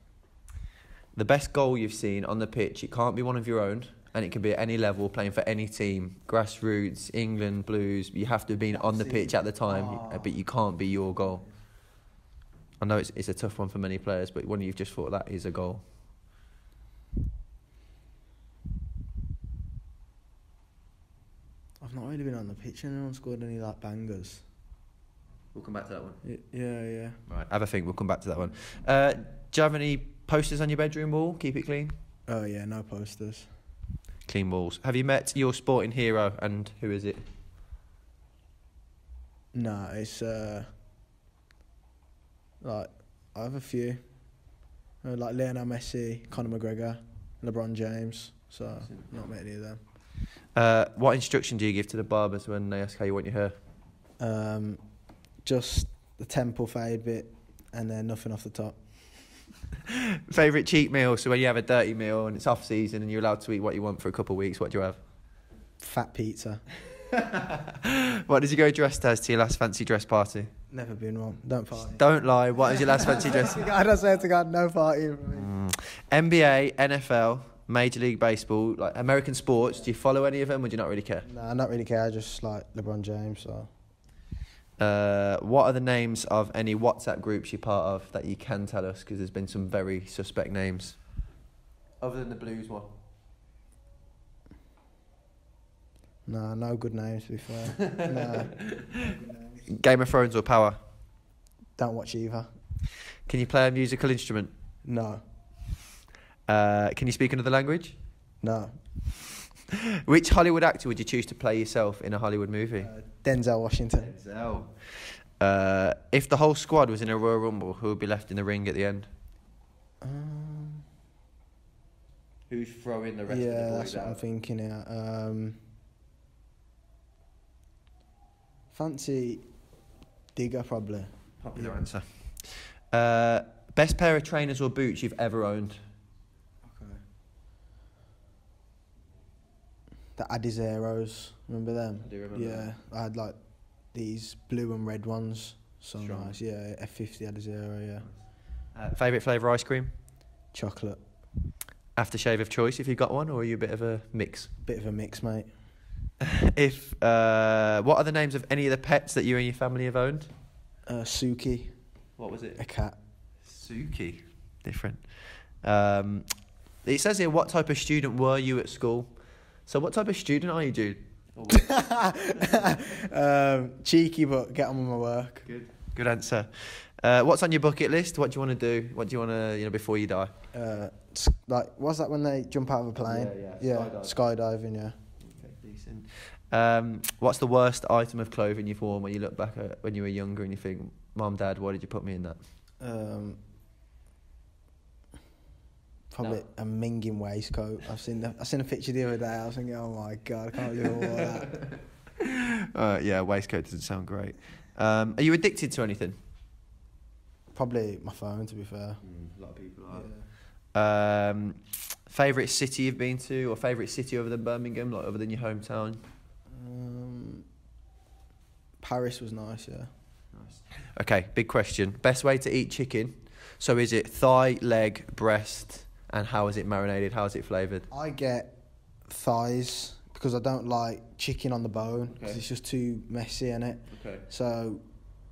The best goal you've seen on the pitch. It can't be one of your own, and it can be at any level, playing for any team, grassroots, England, Blues. You have to have been on the pitch at the time, uh, but you can't be your goal. I know it's it's a tough one for many players, but one you've just thought that is a goal. I've not really been on the pitch. And anyone scored any like bangers? We'll come back to that one. Y- yeah, yeah. Right, have a think. We'll come back to that one. Uh, do you have any posters on your bedroom wall? Keep it clean. Oh yeah, no posters. Clean walls. Have you met your sporting hero, and who is it? No, it's uh, like I have a few. Uh, like Lionel Messi, Conor McGregor, LeBron James. So not met any of them. Uh, what instruction do you give to the barbers when they ask how you want your hair? Um, just the temple fade bit, and then nothing off the top. [laughs] Favorite cheat meal? So when you have a dirty meal and it's off season and you're allowed to eat what you want for a couple of weeks, what do you have? Fat pizza. [laughs] What did you go dressed as to your last fancy dress party? Never been one. Don't party. Don't lie. What was your last fancy dress? [laughs] I don't say to God, no party. for me. Mm. NBA, NFL, Major League Baseball, like American sports. Do you follow any of them, or do you not really care? No, I not really care. I just like LeBron James. So Uh, what are the names of any WhatsApp groups you're part of that you can tell us? Because there's been some very suspect names. Other than the Blues one. no, no good names to be fair. [laughs] no, Game of Thrones or Power? don't watch either. Can you play a musical instrument? No, Uh, can you speak another language? no. [laughs] Which Hollywood actor would you choose to play yourself in a Hollywood movie? Uh, Denzel Washington. Denzel. Uh, if the whole squad was in a Royal Rumble, who would be left in the ring at the end? Um, Who's throwing the rest yeah, that's what I'm thinking. Yeah. Um, fancy Digger probably. Popular answer. Uh, best pair of trainers or boots you've ever owned? The Adizeros. Remember them? I do remember Yeah, I had like these blue and red ones. So Strong. nice. Yeah, F50 Adizero. Yeah, Uh, Favorite flavour ice cream? chocolate. Aftershave of choice, if you've got one, or are you a bit of a mix? Bit of a mix, mate. [laughs] if uh, what are the names of any of the pets that you and your family have owned? Uh, Suki, What was it? a cat. Suki. Different. Um, it says here, what type of student were you at school? So, what type of student are you, dude? [laughs] um, cheeky, but get on with my work. Good. Good answer. Uh, what's on your bucket list? What do you want to do? What do you want to, you know, before you die? Uh, like, what's that when they jump out of a plane? yeah, yeah, skydive. skydiving. Yeah. Okay, decent. Um, what's the worst item of clothing you've worn when you look back at when you were younger and you think, Mom, Dad, why did you put me in that? Um, probably a minging waistcoat. I've seen the, I seen a picture the other day. I was thinking, oh my god, I can't believe all that. [laughs] Uh, yeah, waistcoat doesn't sound great. Um, are you addicted to anything? Probably my phone, to be fair. a lot of people are. Um, favorite city you've been to, or favorite city other than Birmingham, like other than your hometown? Um, Paris was nice, yeah. Nice. Okay, big question. Best way to eat chicken? So is it thigh, leg, breast, and how is it marinated? How is it flavoured? I get thighs because I don't like chicken on the bone 'cause Okay. it's just too messy in it. Okay. So,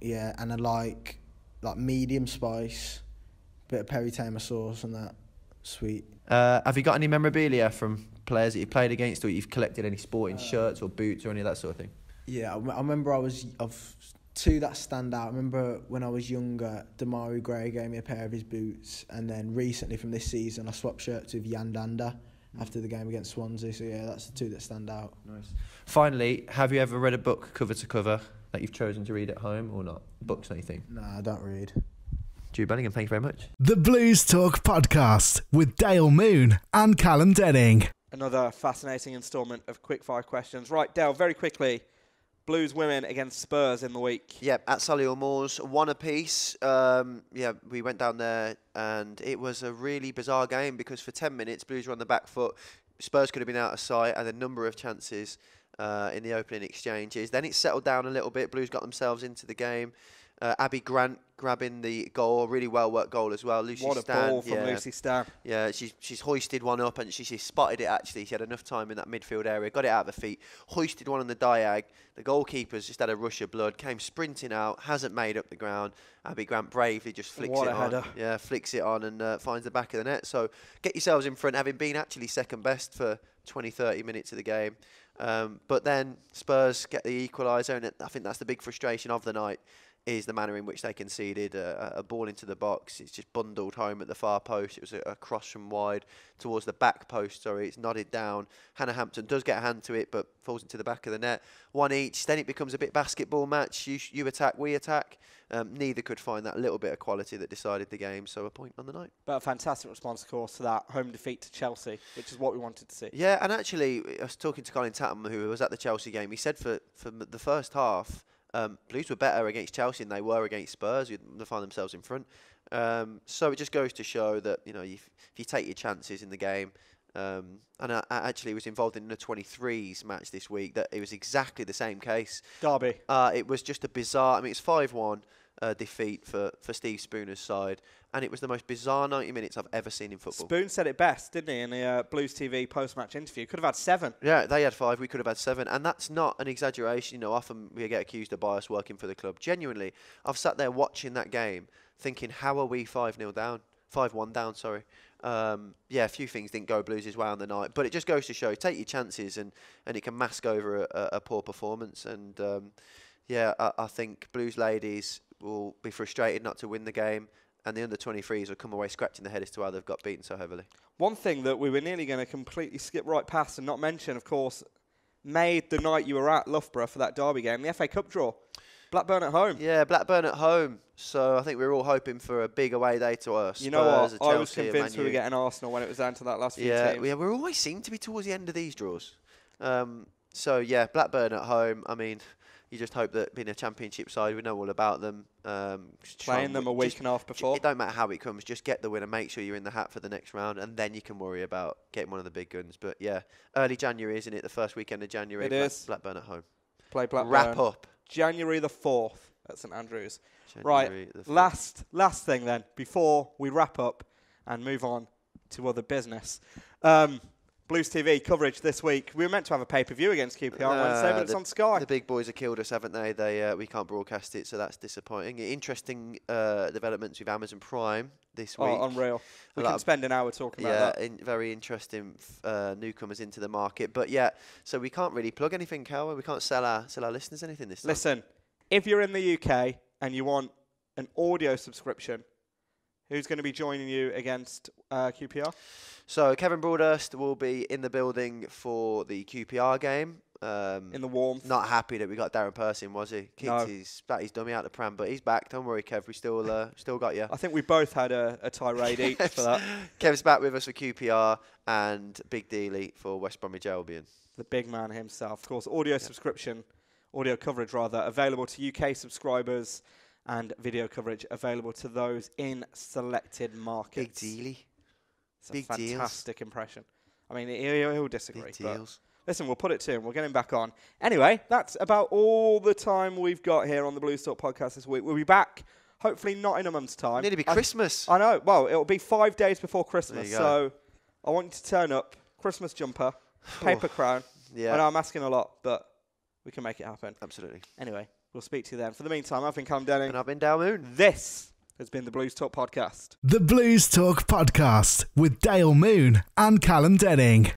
yeah, and I like like medium spice, bit of peri tamer sauce and that, sweet. Uh, have you got any memorabilia from players that you played against, or you've collected any sporting shirts or boots or any of that sort of thing? Yeah, I, I remember I was of two that stand out. I remember when I was younger, Demarai Gray gave me a pair of his boots, and then recently from this season, I swapped shirts with Yan Dhanda after the game against Swansea. So yeah, that's the two that stand out. Nice. Finally, have you ever read a book cover to cover that you've chosen to read at home or not? Books, anything? Nah, I don't read. Jude Bellingham, thank you very much. The Blues Talk Podcast with Dale Moon and Callum Denning. Another fascinating instalment of quick fire questions. Right, Dale, very quickly. Blues women against Spurs in the week. Yeah, at Solihull Moors, one apiece. Um, yeah, we went down there and it was a really bizarre game because for 10 minutes, Blues were on the back foot. Spurs could have been out of sight and a number of chances uh, in the opening exchanges. Then it settled down a little bit. Blues got themselves into the game. Uh, Abbi Grant grabbing the goal, really well worked goal as well. Lucy what a Stan, ball from yeah. Lucy Stan. Yeah, she's she's hoisted one up and she, she spotted it actually. She had enough time in that midfield area, got it out of her feet, hoisted one on the diag. The goalkeeper's just had a rush of blood, came sprinting out, hasn't made up the ground. Abbi Grant bravely just flicks What it on. header. Yeah, flicks it on and uh, finds the back of the net. So get yourselves in front, having been actually second best for 20, 30 minutes of the game. Um, but then Spurs get the equaliser, and I think that's the big frustration of the night is the manner in which they conceded a, a ball into the box. It's just bundled home at the far post. It was a, a cross from wide towards the back post. Sorry, it's nodded down. Hannah Hampton does get a hand to it, but falls into the back of the net. One each. Then it becomes a bit basketball match. You, you attack, we attack. Um, neither could find that little bit of quality that decided the game. So a point on the night. But a fantastic response, of course, to that home defeat to Chelsea, which is what we wanted to see. Yeah, and actually, I was talking to Colin Tatum, who was at the Chelsea game. He said for, for the first half, um, Blues were better against Chelsea than they were against Spurs. They find themselves in front. Um, so it just goes to show that you know if, if you take your chances in the game. Um, and I, I actually was involved in the 23s match this week. That it was exactly the same case. Derby. Uh, it was just a bizarre. I mean, it's five-one uh, defeat for, for Steve Spooner's side, and it was the most bizarre 90 minutes I've ever seen in football. Spoon said it best, didn't he, in the uh, Blues TV post-match interview? Could have had seven. Yeah, they had five. We could have had seven, and that's not an exaggeration. You know, often we get accused of bias working for the club. Genuinely, I've sat there watching that game, thinking, how are we five 0 down, five one down? Sorry. Um, yeah, a few things didn't go Blues' way on the night, but it just goes to show take your chances, and, and it can mask over a, a, a poor performance. And um, yeah, I, I think Blues ladies will be frustrated not to win the game, and the under 23s will come away scratching their head as to why they've got beaten so heavily. One thing that we were nearly going to completely skip right past and not mention, of course, made the night you were at Loughborough for that Derby game, the FA Cup draw. Blackburn at home. Yeah, Blackburn at home. So I think we were all hoping for a big away day to us. You know what? I was convinced we were getting Arsenal when it was down to that last few Yeah, teams. yeah, we always seem to be towards the end of these draws. Um, so yeah, Blackburn at home. I mean, you just hope that being a championship side, we know all about them. Um, Playing them a week just- and a half before. It don't matter how it comes, just get the win and make sure you're in the hat for the next round, and then you can worry about getting one of the big guns. But yeah, early January, isn't it? The first weekend of January. It Black- is. Blackburn at home. Play Blackburn. Wrap up. January the 4th at St Andrews. Right, January fifth. last last thing then before we wrap up and move on to other business. Um, Blues TV coverage this week. We were meant to have a pay per view against QPR on Wednesday, Uh, but it's on Sky. The big boys have killed us, haven't they? They uh, we can't broadcast it, so that's disappointing. Interesting uh, developments with Amazon Prime this week. Oh, unreal. We can spend an hour talking about yeah, that. in, very interesting uh, newcomers into the market. But yeah, so we can't really plug anything, we? We can't sell our sell our listeners anything this time. Listen, if you're in the UK and you want an audio subscription, who's going to be joining you against uh, QPR? So Kevin Broadhurst will be in the building for the QPR game. Um, In the warmth. not happy that we got Darren Purse in, was he? Kicked No. his spat his dummy out the pram, but he's back. Don't worry, Kev. We still uh, still got you. I think we both had a, a tirade each for that. [laughs] Kev's back with us for QPR and Big Dealey for West Bromwich Albion. the big man himself. Of course, audio subscription, audio coverage rather, available to UK subscribers and video coverage available to those in selected Big markets. Dealey. It's a big deals. fantastic impression. I mean, he'll, he'll disagree. Big deals. listen, we'll put it to him. We'll get him back on. Anyway, that's about all the time we've got here on the Blue Talk podcast this week. We'll be back, hopefully not in a month's time. Nearly be Christmas. I know. Well, it'll be five days before Christmas, so I want you to turn up. Christmas jumper, [sighs] paper oh, crown. Yeah. I know I'm asking a lot, but we can make it happen. Absolutely. Anyway, we'll speak to you then. For the meantime, I've been Cam Denning. And I've been Dale Moon. This has been the Blues Talk podcast. The Blues Talk Podcast with Dale Moon and Callum Denning.